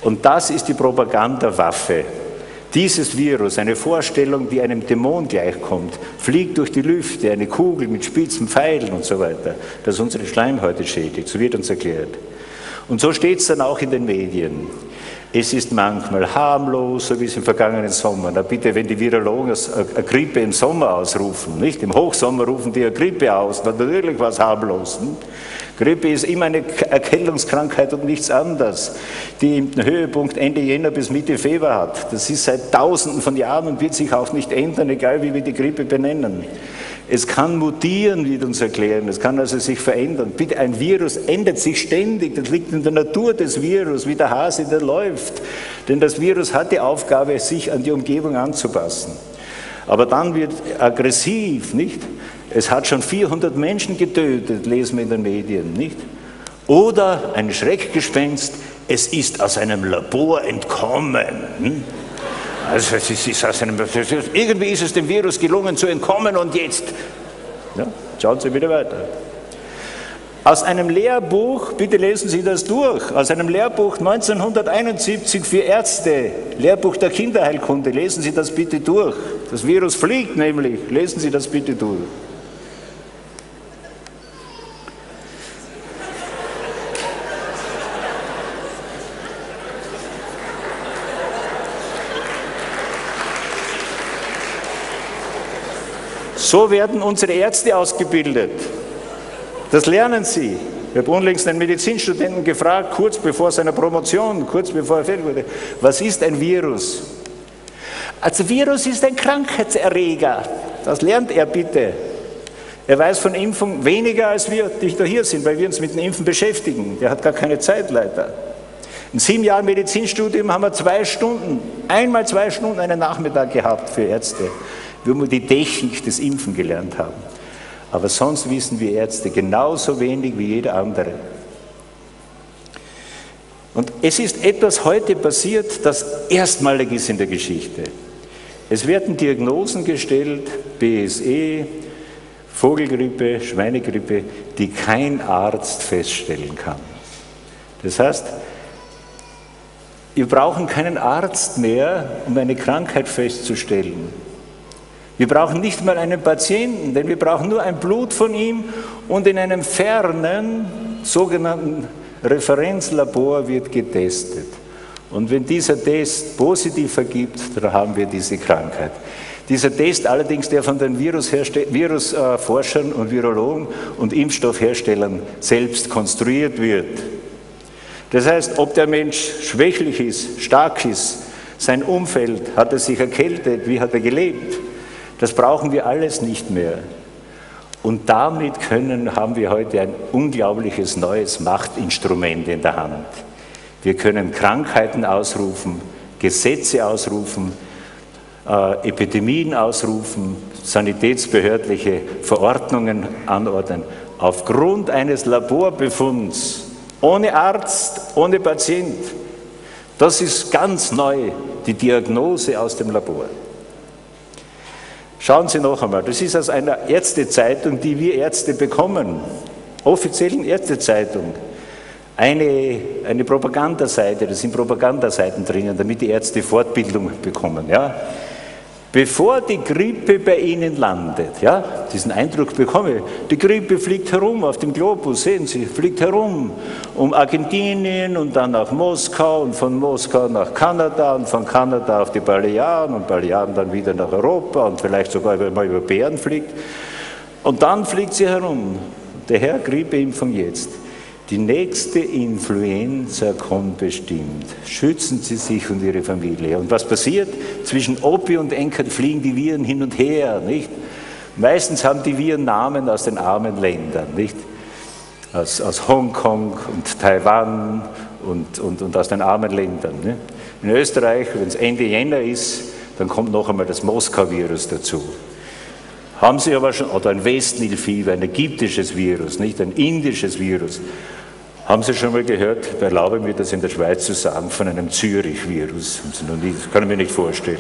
Und das ist die Propagandawaffe. Dieses Virus, eine Vorstellung, die einem Dämon gleichkommt, fliegt durch die Lüfte, eine Kugel mit spitzen Pfeilen und so weiter, das unsere Schleimhäute schädigt, so wird uns erklärt. Und so steht es dann auch in den Medien. Es ist manchmal harmlos, so wie es im vergangenen Sommer. Na bitte, wenn die Virologen eine Grippe im Sommer ausrufen, nicht? Im Hochsommer rufen die eine Grippe aus, dann natürlich war es harmlos. Nicht? Grippe ist immer eine Erkältungskrankheit und nichts anderes, die einen Höhepunkt Ende Jänner bis Mitte Februar hat. Das ist seit Tausenden von Jahren und wird sich auch nicht ändern, egal wie wir die Grippe benennen. Es kann mutieren, wie uns erklären, es kann also sich verändern. Bitte, ein Virus ändert sich ständig, das liegt in der Natur des Virus, wie der Hase, der läuft. Denn das Virus hat die Aufgabe, sich an die Umgebung anzupassen. Aber dann wird aggressiv, nicht? Es hat schon 400 Menschen getötet, lesen wir in den Medien, nicht? Oder ein Schreckgespenst, es ist aus einem Labor entkommen. Hm? Also es ist aus einem, irgendwie ist es dem Virus gelungen zu entkommen und jetzt. Ja, schauen Sie wieder weiter. Aus einem Lehrbuch, bitte lesen Sie das durch, aus einem Lehrbuch 1971 für Ärzte, Lehrbuch der Kinderheilkunde, lesen Sie das bitte durch. Das Virus fliegt nämlich, lesen Sie das bitte durch. So werden unsere Ärzte ausgebildet. Das lernen sie. Ich habe unlängst einen Medizinstudenten gefragt, kurz bevor seiner Promotion, kurz bevor er fertig wurde, was ist ein Virus? Also Virus ist ein Krankheitserreger. Das lernt er bitte. Er weiß von Impfung weniger als wir, die da hier sind, weil wir uns mit dem Impfen beschäftigen. Der hat gar keine Zeit leider. In sieben Jahren Medizinstudium haben wir zwei Stunden, einmal zwei Stunden einen Nachmittag gehabt für Ärzte, wo wir die Technik des Impfen gelernt haben. Aber sonst wissen wir Ärzte genauso wenig wie jeder andere. Und es ist etwas heute passiert, das erstmalig ist in der Geschichte. Es werden Diagnosen gestellt, BSE, Vogelgrippe, Schweinegrippe, die kein Arzt feststellen kann. Das heißt, wir brauchen keinen Arzt mehr, um eine Krankheit festzustellen. Wir brauchen nicht mal einen Patienten, denn wir brauchen nur ein Blut von ihm und in einem fernen sogenannten Referenzlabor wird getestet. Und wenn dieser Test positiv ergibt, dann haben wir diese Krankheit. Dieser Test allerdings, der von den Virusforschern und Virologen und Impfstoffherstellern selbst konstruiert wird, das heißt, ob der Mensch schwächlich ist, stark ist, sein Umfeld, hat er sich erkältet, wie hat er gelebt, das brauchen wir alles nicht mehr. Und damit können, haben wir heute ein unglaubliches neues Machtinstrument in der Hand. Wir können Krankheiten ausrufen, Gesetze ausrufen, äh, Epidemien ausrufen, sanitätsbehördliche Verordnungen anordnen. Aufgrund eines Laborbefunds ohne Arzt, ohne Patient. Das ist ganz neu, die Diagnose aus dem Labor. Schauen Sie noch einmal, das ist aus einer Ärztezeitung, die wir Ärzte bekommen, offiziellen Ärztezeitung, eine, eine Propagandaseite, da sind Propagandaseiten drinnen, damit die Ärzte Fortbildung bekommen. Ja? Bevor die Grippe bei Ihnen landet, ja, diesen Eindruck bekomme ich, die Grippe fliegt herum auf dem Globus, sehen Sie, fliegt herum um Argentinien und dann nach Moskau und von Moskau nach Kanada und von Kanada auf die Balearen und Balearen dann wieder nach Europa und vielleicht sogar mal über Bären fliegt. Und dann fliegt sie herum. Der Herr Grippeimpfung jetzt. Die nächste Influenza kommt bestimmt. Schützen Sie sich und Ihre Familie. Und was passiert? Zwischen Opi und Enker fliegen die Viren hin und her, nicht? Meistens haben die Viren Namen aus den armen Ländern, nicht? Aus, aus Hongkong und Taiwan und, und, und aus den armen Ländern. Nicht? In Österreich, wenn es Ende Jänner ist, dann kommt noch einmal das Moskau-Virus dazu. Haben Sie aber schon, oder ein Westnilfieber, ein ägyptisches Virus, nicht ein indisches Virus. Haben Sie schon mal gehört, erlaube mir das in der Schweiz zu sagen, von einem Zürich-Virus? das kann ich mir nicht vorstellen.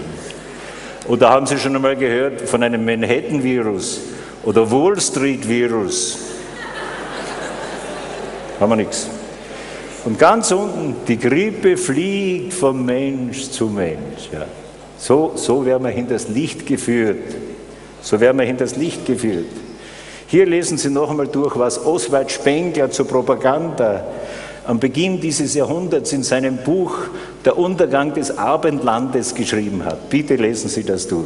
Oder haben Sie schon einmal gehört von einem Manhattan-Virus oder Wall Street-Virus? Haben wir nichts. Und ganz unten, die Grippe fliegt vom Mensch zu Mensch. Ja. So, so werden wir hinters Licht geführt. So werden wir hinters Licht geführt. Hier lesen Sie noch einmal durch, was Oswald Spengler zur Propaganda am Beginn dieses Jahrhunderts in seinem Buch Der Untergang des Abendlandes geschrieben hat. Bitte lesen Sie das durch.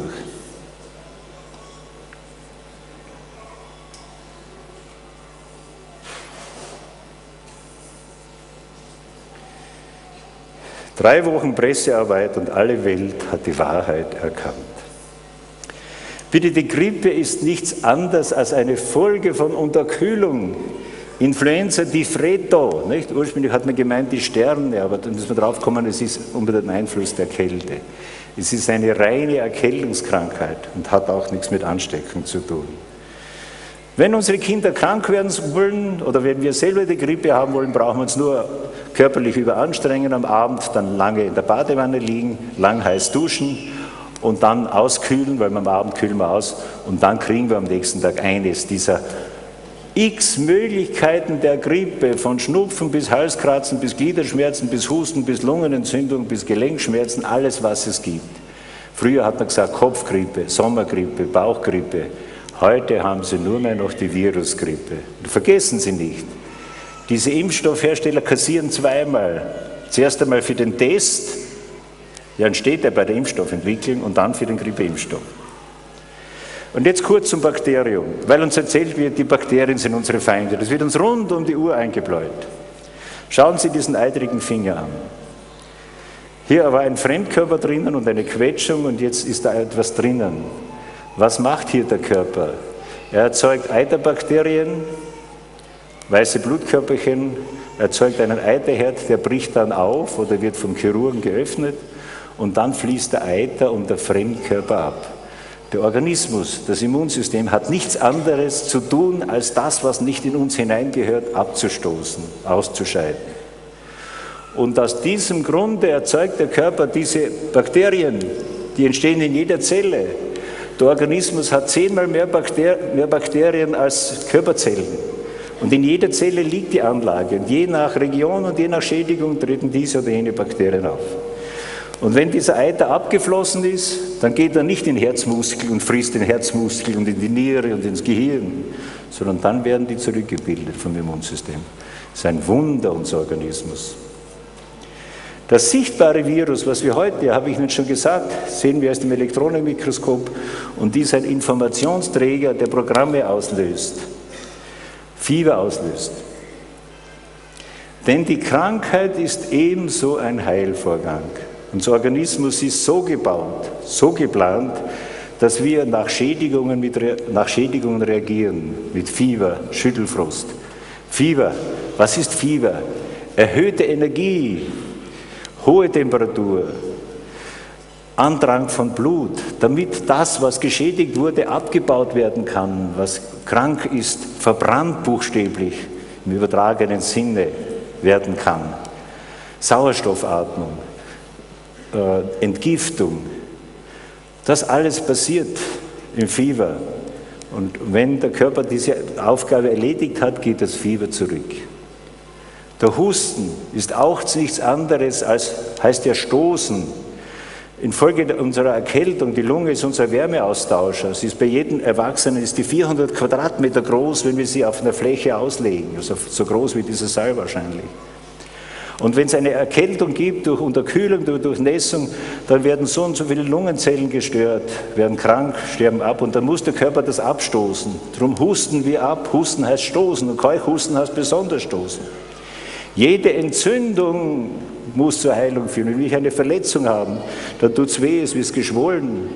Drei Wochen Pressearbeit und alle Welt hat die Wahrheit erkannt. Bitte, die Grippe ist nichts anderes als eine Folge von Unterkühlung. Influenza di Freddo, nicht? Ursprünglich hat man gemeint die Sterne, aber dann muss man drauf kommen, es ist unter dem Einfluss der Kälte. Es ist eine reine Erkältungskrankheit und hat auch nichts mit Ansteckung zu tun. Wenn unsere Kinder krank werden wollen oder wenn wir selber die Grippe haben wollen, brauchen wir uns nur körperlich überanstrengen am Abend, dann lange in der Badewanne liegen, lang heiß duschen und dann auskühlen, weil am Abend kühlen wir aus und dann kriegen wir am nächsten Tag eines dieser x Möglichkeiten der Grippe, von Schnupfen bis Halskratzen, bis Gliederschmerzen, bis Husten, bis Lungenentzündung, bis Gelenkschmerzen, alles, was es gibt. Früher hat man gesagt Kopfgrippe, Sommergrippe, Bauchgrippe. Heute haben sie nur mehr noch die Virusgrippe. Vergessen Sie nicht, diese Impfstoffhersteller kassieren zweimal. Zuerst einmal für den Test, ja, entsteht er bei der Impfstoffentwicklung und dann für den Grippeimpfstoff. Und jetzt kurz zum Bakterium, weil uns erzählt wird, die Bakterien sind unsere Feinde. Das wird uns rund um die Uhr eingebläut. Schauen Sie diesen eitrigen Finger an. Hier war ein Fremdkörper drinnen und eine Quetschung und jetzt ist da etwas drinnen. Was macht hier der Körper? Er erzeugt Eiterbakterien, weiße Blutkörperchen, erzeugt einen Eiterherd, der bricht dann auf oder wird vom Chirurgen geöffnet und dann fließt der Eiter und der Fremdkörper ab. Der Organismus, das Immunsystem hat nichts anderes zu tun, als das, was nicht in uns hineingehört, abzustoßen, auszuscheiden. Und aus diesem Grunde erzeugt der Körper diese Bakterien, die entstehen in jeder Zelle. Der Organismus hat zehnmal mehr, Bakter mehr Bakterien als Körperzellen. Und in jeder Zelle liegt die Anlage. Und je nach Region und je nach Schädigung treten diese oder jene Bakterien auf. Und wenn dieser Eiter abgeflossen ist, dann geht er nicht in den Herzmuskel und frisst den Herzmuskel und in die Niere und ins Gehirn, sondern dann werden die zurückgebildet vom Immunsystem. Das ist ein Wunder, unser Organismus. Das sichtbare Virus, was wir heute, habe ich Ihnen schon gesagt, sehen wir aus dem Elektronenmikroskop und dies ein Informationsträger, der Programme auslöst, Fieber auslöst. Denn die Krankheit ist ebenso ein Heilvorgang. Unser Organismus ist so gebaut, so geplant, dass wir nach Schädigungen, mit, nach Schädigungen reagieren, mit Fieber, Schüttelfrost. Fieber, was ist Fieber? Erhöhte Energie, hohe Temperatur, Andrang von Blut, damit das, was geschädigt wurde, abgebaut werden kann, was krank ist, verbrannt buchstäblich im übertragenen Sinne werden kann. Sauerstoffatmung, äh, Entgiftung. Das alles passiert im Fieber. Und wenn der Körper diese Aufgabe erledigt hat, geht das Fieber zurück. Der Husten ist auch nichts anderes als, heißt ja Stoßen. Infolge unserer Erkältung, die Lunge ist unser Wärmeaustauscher. Sie ist bei jedem Erwachsenen ist die 400 Quadratmeter groß, wenn wir sie auf einer Fläche auslegen. Also so groß wie dieser Saal wahrscheinlich. Und wenn es eine Erkältung gibt durch Unterkühlung, durch Durchnässung, dann werden so und so viele Lungenzellen gestört, werden krank, sterben ab und dann muss der Körper das abstoßen. Darum husten wir ab. Husten heißt stoßen und Keuchhusten heißt besonders stoßen. Jede Entzündung muss zur Heilung führen. Wenn wir eine Verletzung haben, dann tut es weh, es wird geschwollen.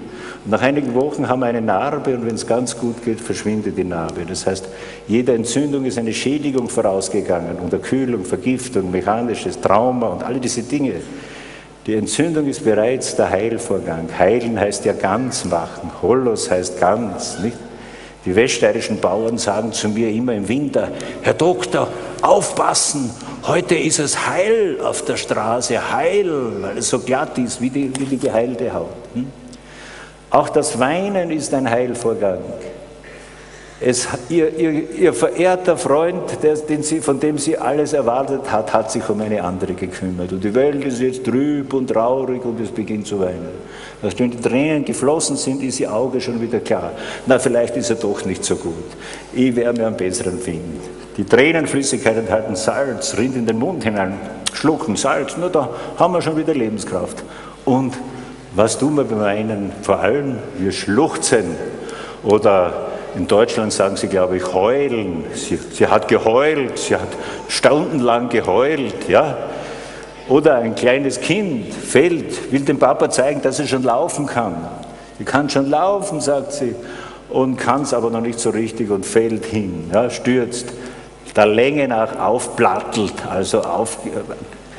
Nach einigen Wochen haben wir eine Narbe und wenn es ganz gut geht, verschwindet die Narbe. Das heißt, jede Entzündung ist eine Schädigung vorausgegangen, Unterkühlung, Vergiftung, mechanisches Trauma und alle diese Dinge. Die Entzündung ist bereits der Heilvorgang. Heilen heißt ja ganz machen. Holos heißt ganz, nicht? Die weststeirischen Bauern sagen zu mir immer im Winter, Herr Doktor, aufpassen, heute ist es heil auf der Straße, heil, weil es so glatt ist wie die, wie die geheilte Haut. Auch das Weinen ist ein Heilvorgang. Es, ihr, ihr, ihr, verehrter Freund, der, sie, von dem sie alles erwartet hat, hat sich um eine andere gekümmert. Und die Welt ist jetzt trüb und traurig und es beginnt zu weinen. Als wenn die Tränen geflossen sind, ist ihr Auge schon wieder klar. Na, vielleicht ist er doch nicht so gut. Ich werde mir einen besseren finden. Die Tränenflüssigkeit enthalten Salz, rinnt in den Mund hinein, schlucken Salz, na, da haben wir schon wieder Lebenskraft. Und was tun wir beim Weinen? Vor allem, wir schluchzen. Oder in Deutschland sagen sie, glaube ich, heulen. Sie, sie hat geheult, sie hat stundenlang geheult. Ja? Oder ein kleines Kind fällt, will dem Papa zeigen, dass er schon laufen kann. Sie kann schon laufen, sagt sie, und kann es aber noch nicht so richtig und fällt hin, ja, stürzt. Der Länge nach aufplattelt, also auf,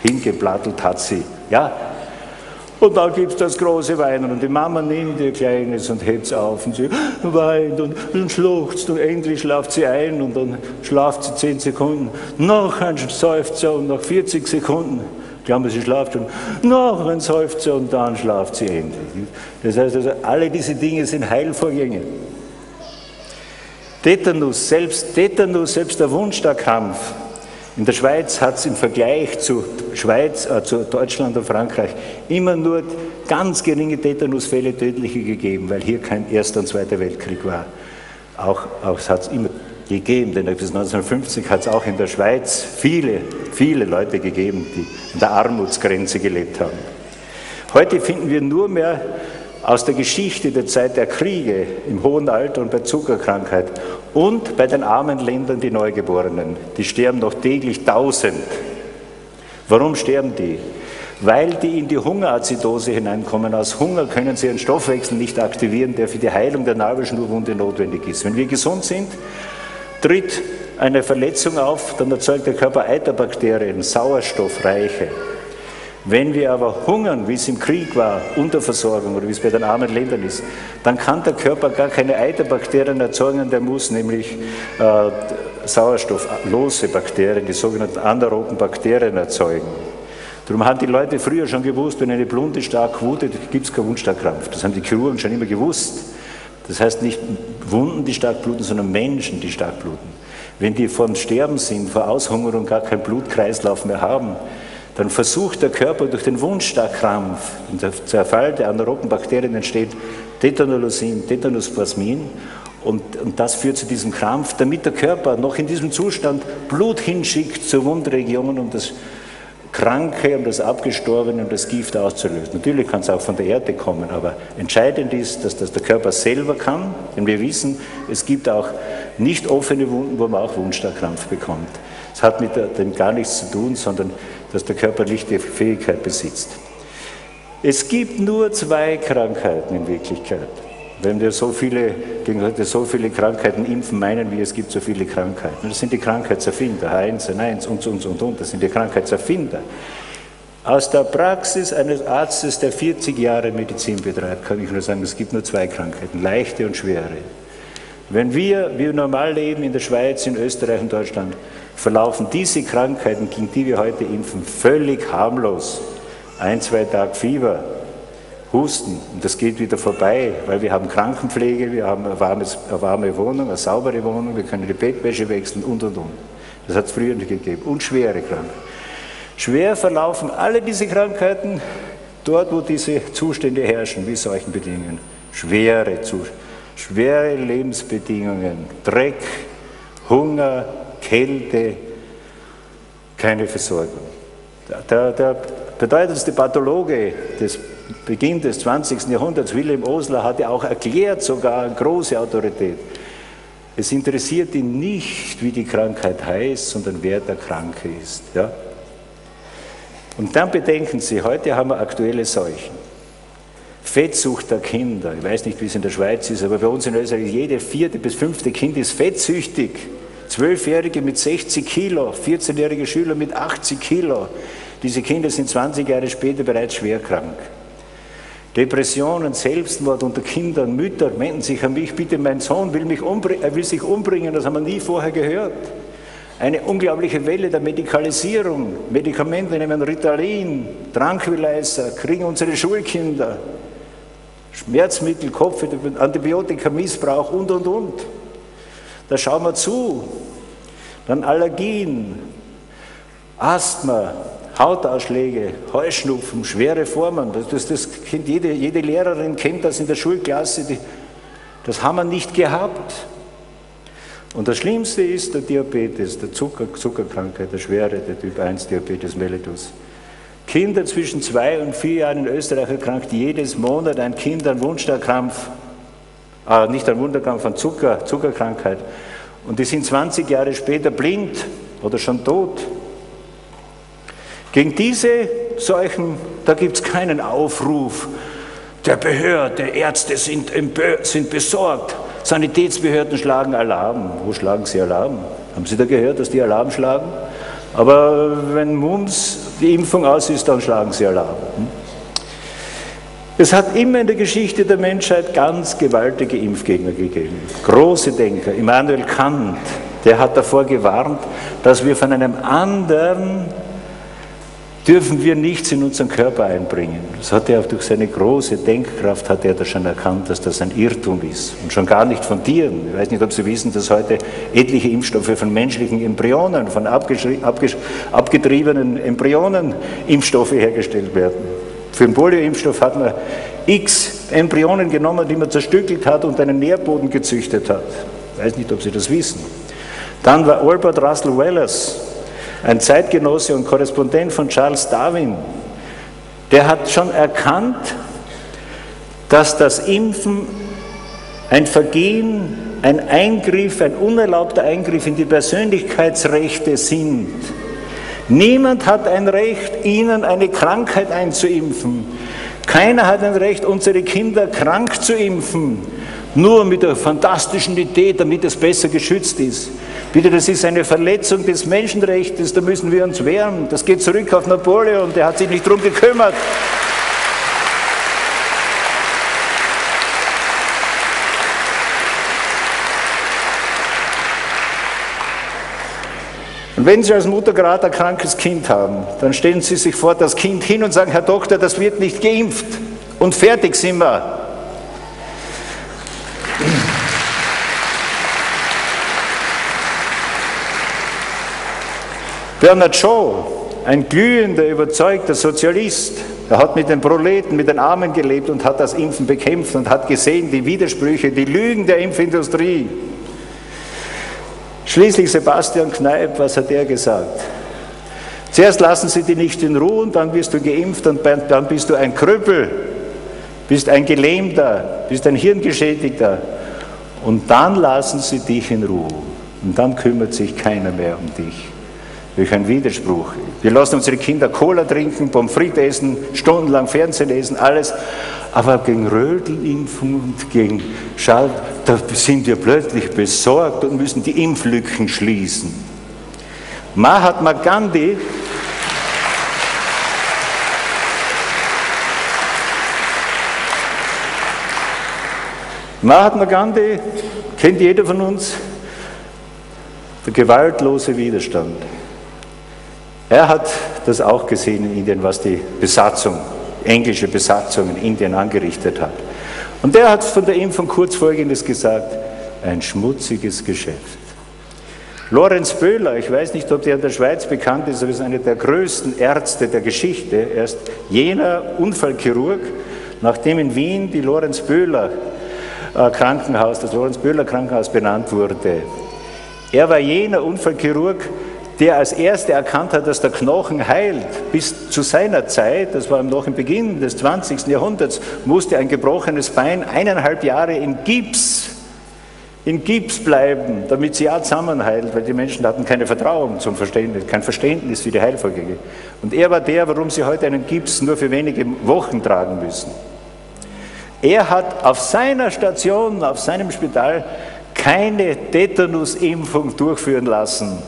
hingeplattelt hat sie. Ja, und dann gibt es das große Weinen und die Mama nimmt ihr Kleines und hebt es auf und sie weint und, und schluchzt und endlich schlaft sie ein und dann schlaft sie zehn Sekunden. Noch ein Seufzer und nach 40 Sekunden, glauben sie schlaft schon, noch ein Seufzer und dann schlaft sie endlich. Das heißt also, alle diese Dinge sind Heilvorgänge. Tetanus, selbst Tetanus, selbst der Wunschstagkampf, in der Schweiz hat es im Vergleich zu, Schweiz, äh, zu Deutschland und Frankreich immer nur ganz geringe Tetanusfälle tödliche gegeben, weil hier kein Erster und Zweiter Weltkrieg war. Auch, auch hat es immer gegeben, denn bis 1950 hat es auch in der Schweiz viele, viele Leute gegeben, die an der Armutsgrenze gelebt haben. Heute finden wir nur mehr aus der Geschichte der Zeit der Kriege im hohen Alter und bei Zuckerkrankheit und bei den armen Ländern die Neugeborenen. Die sterben noch täglich tausend. Warum sterben die? Weil die in die Hungerazidose hineinkommen. Aus Hunger können sie ihren Stoffwechsel nicht aktivieren, der für die Heilung der Nabelschnurwunde notwendig ist. Wenn wir gesund sind, tritt eine Verletzung auf, dann erzeugt der Körper Eiterbakterien, sauerstoffreiche. Wenn wir aber hungern, wie es im Krieg war, Unterversorgung oder wie es bei den armen Ländern ist, dann kann der Körper gar keine Eiterbakterien erzeugen, der muss nämlich äh, sauerstofflose Bakterien, die sogenannten anaeroben Bakterien erzeugen. Darum haben die Leute früher schon gewusst, wenn eine Blunde stark wutet, gibt es keinen Wundstarkrampf. Das haben die Chirurgen schon immer gewusst. Das heißt nicht Wunden, die stark bluten, sondern Menschen, die stark bluten. Wenn die vor dem Sterben sind, vor Aushungerung gar keinen Blutkreislauf mehr haben, dann versucht der Körper durch den Wundstarkrampf, der Zerfall der anaeroben Bakterien entsteht Tetanolosin, Tetanusplasmin und, und das führt zu diesem Krampf, damit der Körper noch in diesem Zustand Blut hinschickt zur Wundregion, um das Kranke, um das Abgestorbene, um das Gift auszulösen. Natürlich kann es auch von der Erde kommen, aber entscheidend ist, dass das der Körper selber kann, denn wir wissen, es gibt auch nicht offene Wunden, wo man auch Wundstarkrampf bekommt. Es hat mit dem gar nichts zu tun, sondern dass der Körper nicht die Fähigkeit besitzt. Es gibt nur zwei Krankheiten in Wirklichkeit. Wenn wir so viele, gegen heute so viele Krankheiten impfen, meinen wir, es gibt so viele Krankheiten. Das sind die Krankheitserfinder, H1N1 und so und so und und. Das sind die Krankheitserfinder. Aus der Praxis eines Arztes, der 40 Jahre Medizin betreibt, kann ich nur sagen, es gibt nur zwei Krankheiten, leichte und schwere. Wenn wir, wie normal leben in der Schweiz, in Österreich und Deutschland, verlaufen diese Krankheiten, gegen die wir heute impfen, völlig harmlos. Ein, zwei Tage Fieber, Husten und das geht wieder vorbei, weil wir haben Krankenpflege, wir haben eine, warmes, eine warme Wohnung, eine saubere Wohnung, wir können die Bettwäsche wechseln und und und. Das hat es früher nicht gegeben. Und schwere Krankheiten. Schwer verlaufen alle diese Krankheiten dort, wo diese Zustände herrschen, wie solchen Bedingungen. Schwere schwere Lebensbedingungen, Dreck, Hunger, Kälte, keine Versorgung. Der, der bedeutendste Pathologe des Beginn des 20. Jahrhunderts, Wilhelm Osler, hatte auch erklärt, sogar große Autorität, es interessiert ihn nicht, wie die Krankheit heißt, sondern wer der Kranke ist. Ja? Und dann bedenken Sie, heute haben wir aktuelle Seuchen. Fettsucht der Kinder. Ich weiß nicht, wie es in der Schweiz ist, aber bei uns in Österreich, jede vierte bis fünfte Kind ist fettsüchtig. Zwölfjährige mit 60 Kilo, 14-jährige Schüler mit 80 Kilo. Diese Kinder sind 20 Jahre später bereits schwer krank. Depressionen, Selbstmord unter Kindern, Mütter wenden sich an mich, bitte mein Sohn will, mich er will sich umbringen, das haben wir nie vorher gehört. Eine unglaubliche Welle der Medikalisierung. Medikamente nehmen Ritalin, Tranquilizer, kriegen unsere Schulkinder. Schmerzmittel, Kopf, Antibiotikamissbrauch und, und, und. Da schauen wir zu. Dann Allergien, Asthma, Hautausschläge, Heuschnupfen, schwere Formen. Das, das kennt jede, jede Lehrerin kennt das in der Schulklasse. Die, das haben wir nicht gehabt. Und das Schlimmste ist der Diabetes, der Zucker, Zuckerkrankheit, der Schwere, der Typ 1 Diabetes mellitus. Kinder zwischen zwei und vier Jahren in Österreich erkrankt jedes Monat ein Kind an Wundstarkrampf äh, nicht an Wunderkampf, an Zucker, Zuckerkrankheit. Und die sind 20 Jahre später blind oder schon tot. Gegen diese Seuchen, da gibt es keinen Aufruf der Behörde, Ärzte sind, sind besorgt, Sanitätsbehörden schlagen Alarm. Wo schlagen sie Alarm? Haben Sie da gehört, dass die Alarm schlagen? Aber wenn Mums die Impfung aus ist, dann schlagen sie Alarm. Hm? Es hat immer in der Geschichte der Menschheit ganz gewaltige Impfgegner gegeben. Große Denker. Immanuel Kant, der hat davor gewarnt, dass wir von einem anderen dürfen wir nichts in unseren Körper einbringen. Das hat er auch durch seine große Denkkraft hat er das schon erkannt, dass das ein Irrtum ist. Und schon gar nicht von Tieren. Ich weiß nicht, ob Sie wissen, dass heute etliche Impfstoffe von menschlichen Embryonen, von abgetriebenen Embryonen Impfstoffe hergestellt werden. Für den Polioimpfstoff hat man x Embryonen genommen, die man zerstückelt hat und einen Nährboden gezüchtet hat. Ich weiß nicht, ob Sie das wissen. Dann war Albert Russell Wallace, ein Zeitgenosse und Korrespondent von Charles Darwin. Der hat schon erkannt, dass das Impfen ein Vergehen, ein Eingriff, ein unerlaubter Eingriff in die Persönlichkeitsrechte sind. Niemand hat ein Recht, ihnen eine Krankheit einzuimpfen. Keiner hat ein Recht, unsere Kinder krank zu impfen, nur mit der fantastischen Idee, damit es besser geschützt ist. Bitte, das ist eine Verletzung des Menschenrechts, da müssen wir uns wehren. Das geht zurück auf Napoleon, der hat sich nicht darum gekümmert. Und wenn Sie als Mutter gerade ein krankes Kind haben, dann stellen Sie sich vor das Kind hin und sagen, Herr Doktor, das wird nicht geimpft. Und fertig sind wir. Bernard Shaw, ein glühender, überzeugter Sozialist, er hat mit den Proleten, mit den Armen gelebt und hat das Impfen bekämpft und hat gesehen die Widersprüche, die Lügen der Impfindustrie. Schließlich Sebastian Kneip, was hat er gesagt? Zuerst lassen sie dich nicht in Ruhe und dann wirst du geimpft und dann bist du ein Krüppel, bist ein Gelähmter, bist ein Hirngeschädigter. Und dann lassen sie dich in Ruhe und dann kümmert sich keiner mehr um dich. Durch einen Widerspruch. Wir lassen unsere Kinder Cola trinken, Pommes frites essen, stundenlang Fernsehen lesen, alles. Aber gegen Rödelimpfung und gegen Schall, da sind wir plötzlich besorgt und müssen die Impflücken schließen. Mahatma Gandhi Mahatma Gandhi kennt jeder von uns, der gewaltlose Widerstand. Er hat das auch gesehen in Indien, was die Besatzung, englische Besatzung in Indien angerichtet hat. Und er hat von der Impfung kurz Folgendes gesagt, ein schmutziges Geschäft. Lorenz Böhler, ich weiß nicht, ob der in der Schweiz bekannt ist, aber ist einer der größten Ärzte der Geschichte. Er ist jener Unfallchirurg, nachdem in Wien die Lorenz Böhler äh, Krankenhaus, das Lorenz Böhler Krankenhaus benannt wurde. Er war jener Unfallchirurg, der als Erster erkannt hat, dass der Knochen heilt. Bis zu seiner Zeit, das war noch im Beginn des 20. Jahrhunderts, musste ein gebrochenes Bein eineinhalb Jahre in Gips, in Gips bleiben, damit sie ja zusammenheilt, weil die Menschen hatten keine Vertrauen zum Verständnis, kein Verständnis für die Heilvorgänge. Und er war der, warum sie heute einen Gips nur für wenige Wochen tragen müssen. Er hat auf seiner Station, auf seinem Spital keine Tetanusimpfung durchführen lassen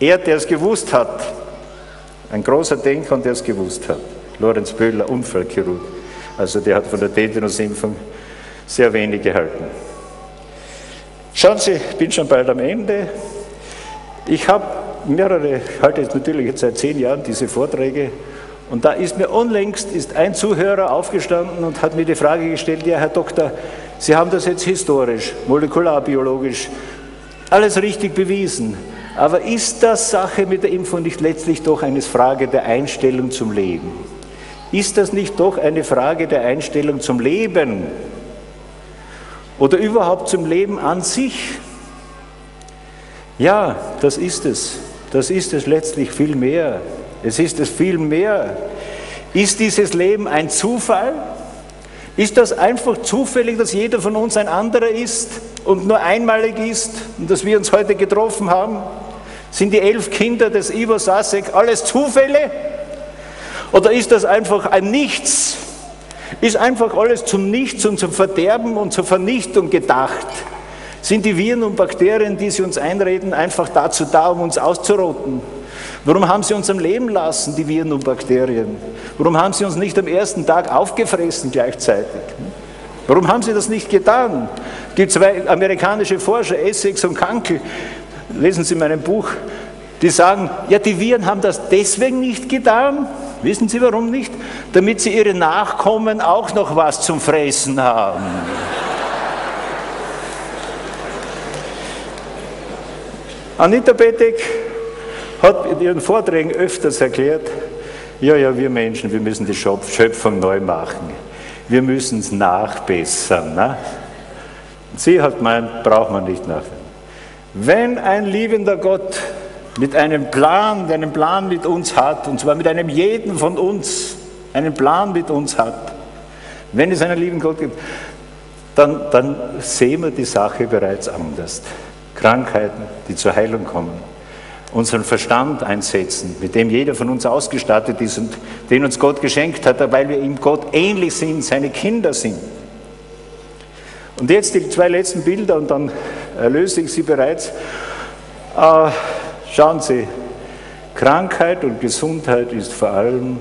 er, der es gewusst hat, ein großer Denker, der es gewusst hat, Lorenz Böhler, Unfallchirurg, also der hat von der Tetanusimpfung sehr wenig gehalten. Schauen Sie, ich bin schon bald am Ende. Ich habe mehrere, halte jetzt natürlich jetzt seit zehn Jahren diese Vorträge und da ist mir unlängst ist ein Zuhörer aufgestanden und hat mir die Frage gestellt, ja Herr Doktor, Sie haben das jetzt historisch, molekularbiologisch, alles richtig bewiesen. Aber ist das Sache mit der Impfung nicht letztlich doch eine Frage der Einstellung zum Leben? Ist das nicht doch eine Frage der Einstellung zum Leben? Oder überhaupt zum Leben an sich? Ja, das ist es. Das ist es letztlich viel mehr. Es ist es viel mehr. Ist dieses Leben ein Zufall? Ist das einfach zufällig, dass jeder von uns ein anderer ist und nur einmalig ist und dass wir uns heute getroffen haben? Sind die elf Kinder des Ivo Sasek alles Zufälle? Oder ist das einfach ein Nichts? Ist einfach alles zum Nichts und zum Verderben und zur Vernichtung gedacht? Sind die Viren und Bakterien, die sie uns einreden, einfach dazu da, um uns auszurotten? Warum haben sie uns am Leben lassen, die Viren und Bakterien? Warum haben sie uns nicht am ersten Tag aufgefressen gleichzeitig? Warum haben sie das nicht getan? Gibt zwei amerikanische Forscher, Essex und Kankel, lesen Sie meinem Buch, die sagen, ja, die Viren haben das deswegen nicht getan. Wissen Sie warum nicht? Damit sie ihre Nachkommen auch noch was zum Fressen haben. Anita Bettig hat in ihren Vorträgen öfters erklärt, ja, ja, wir Menschen, wir müssen die Schöpfung neu machen. Wir müssen es nachbessern. Ne? Sie hat meint, braucht man nicht nachbessern. Wenn ein liebender Gott mit einem Plan, der einen Plan mit uns hat, und zwar mit einem jeden von uns, einen Plan mit uns hat, wenn es einen lieben Gott gibt, dann, dann sehen wir die Sache bereits anders. Krankheiten, die zur Heilung kommen. Unseren Verstand einsetzen, mit dem jeder von uns ausgestattet ist und den uns Gott geschenkt hat, weil wir ihm Gott ähnlich sind, seine Kinder sind. Und jetzt die zwei letzten Bilder und dann erlöse ich Sie bereits. Äh, schauen Sie, Krankheit und Gesundheit ist vor allem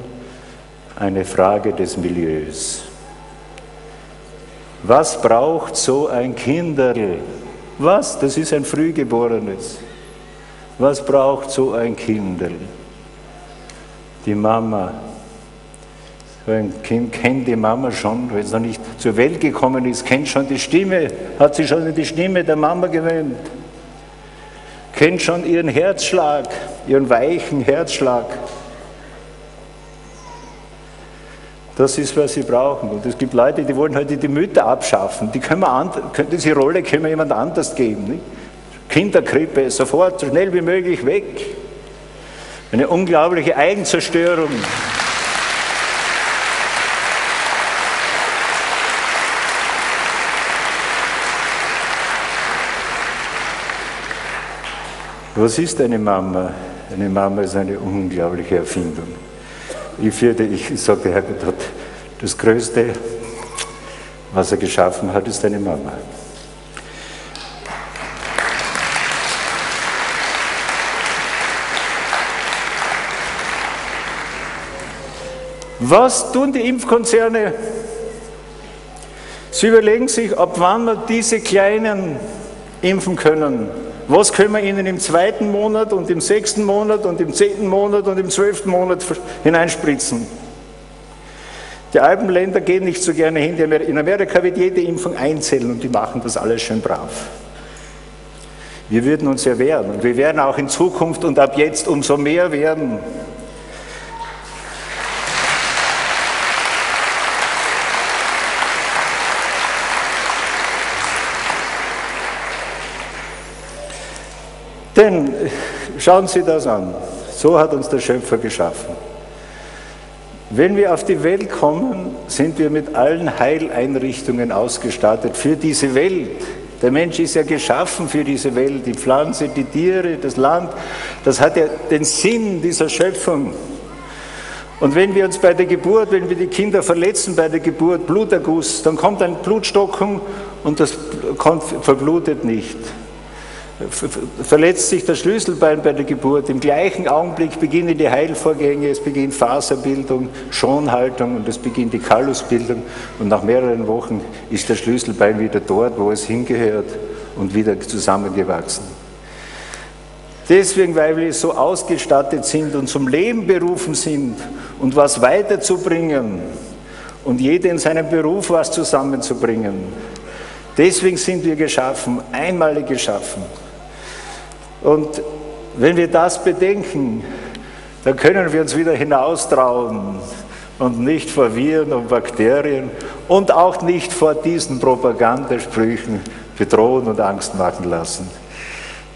eine Frage des Milieus. Was braucht so ein Kinderl? Was? Das ist ein Frühgeborenes. Was braucht so ein Kinderl? Die Mama. Ein Kind kennt die Mama schon, wenn es noch nicht zur Welt gekommen ist, kennt schon die Stimme, hat sich schon in die Stimme der Mama gewöhnt, kennt schon ihren Herzschlag, ihren weichen Herzschlag. Das ist, was sie brauchen. Und es gibt Leute, die wollen heute die Mütter abschaffen. Die können wir diese Rolle können wir jemand anders geben. Nicht? Kinderkrippe, sofort, so schnell wie möglich weg. Eine unglaubliche Eigenzerstörung. Was ist eine Mama? Eine Mama ist eine unglaubliche Erfindung. Ich fürchte, ich sagte, Herr Gott, das Größte, was er geschaffen hat, ist eine Mama. Was tun die Impfkonzerne? Sie überlegen sich, ab wann wir diese Kleinen impfen können. Was können wir ihnen im zweiten Monat und im sechsten Monat und im zehnten Monat und im zwölften Monat hineinspritzen? Die Alpenländer gehen nicht so gerne hin. In Amerika wird jede Impfung einzählen und die machen das alles schön brav. Wir würden uns ja wehren und wir werden auch in Zukunft und ab jetzt umso mehr werden. Denn schauen Sie das an. So hat uns der Schöpfer geschaffen. Wenn wir auf die Welt kommen, sind wir mit allen Heileinrichtungen ausgestattet für diese Welt. Der Mensch ist ja geschaffen für diese Welt, die Pflanze, die Tiere, das Land. Das hat ja den Sinn dieser Schöpfung. Und wenn wir uns bei der Geburt, wenn wir die Kinder verletzen bei der Geburt, Bluterguss, dann kommt ein Blutstocken und das verblutet nicht verletzt sich das Schlüsselbein bei der Geburt. Im gleichen Augenblick beginnen die Heilvorgänge, es beginnt Faserbildung, Schonhaltung und es beginnt die Kallusbildung. Und nach mehreren Wochen ist das Schlüsselbein wieder dort, wo es hingehört und wieder zusammengewachsen. Deswegen, weil wir so ausgestattet sind und zum Leben berufen sind und was weiterzubringen und jeder in seinem Beruf was zusammenzubringen. Deswegen sind wir geschaffen, einmalig geschaffen. Und wenn wir das bedenken, dann können wir uns wieder hinaustrauen und nicht vor Viren und Bakterien und auch nicht vor diesen Propagandasprüchen bedrohen und Angst machen lassen.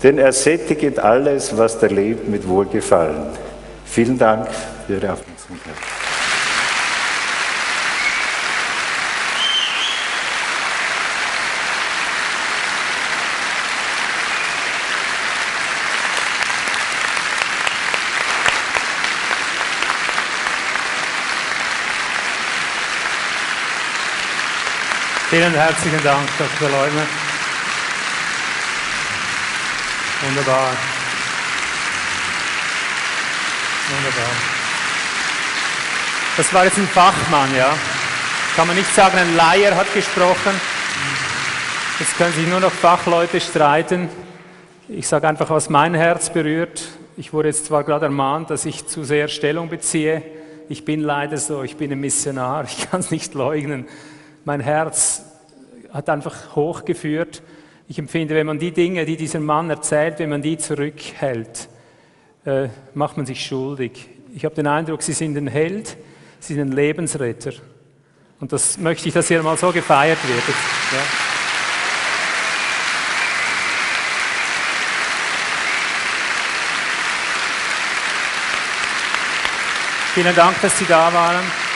Denn er sättigt alles, was da lebt, mit Wohlgefallen. Vielen Dank für Ihre Aufmerksamkeit. Vielen herzlichen Dank, Dr. Leubner. Wunderbar. Wunderbar. Das war jetzt ein Fachmann, ja. Kann man nicht sagen, ein Leier hat gesprochen. Jetzt können sich nur noch Fachleute streiten. Ich sage einfach, was mein Herz berührt. Ich wurde jetzt zwar gerade ermahnt, dass ich zu sehr Stellung beziehe. Ich bin leider so, ich bin ein Missionar, ich kann es nicht leugnen mein Herz hat einfach hochgeführt. Ich empfinde, wenn man die Dinge, die dieser Mann erzählt, wenn man die zurückhält, äh, macht man sich schuldig. Ich habe den Eindruck, Sie sind ein Held, Sie sind ein Lebensretter. Und das möchte ich, dass hier mal so gefeiert wird. Ja. Vielen Dank, dass Sie da waren.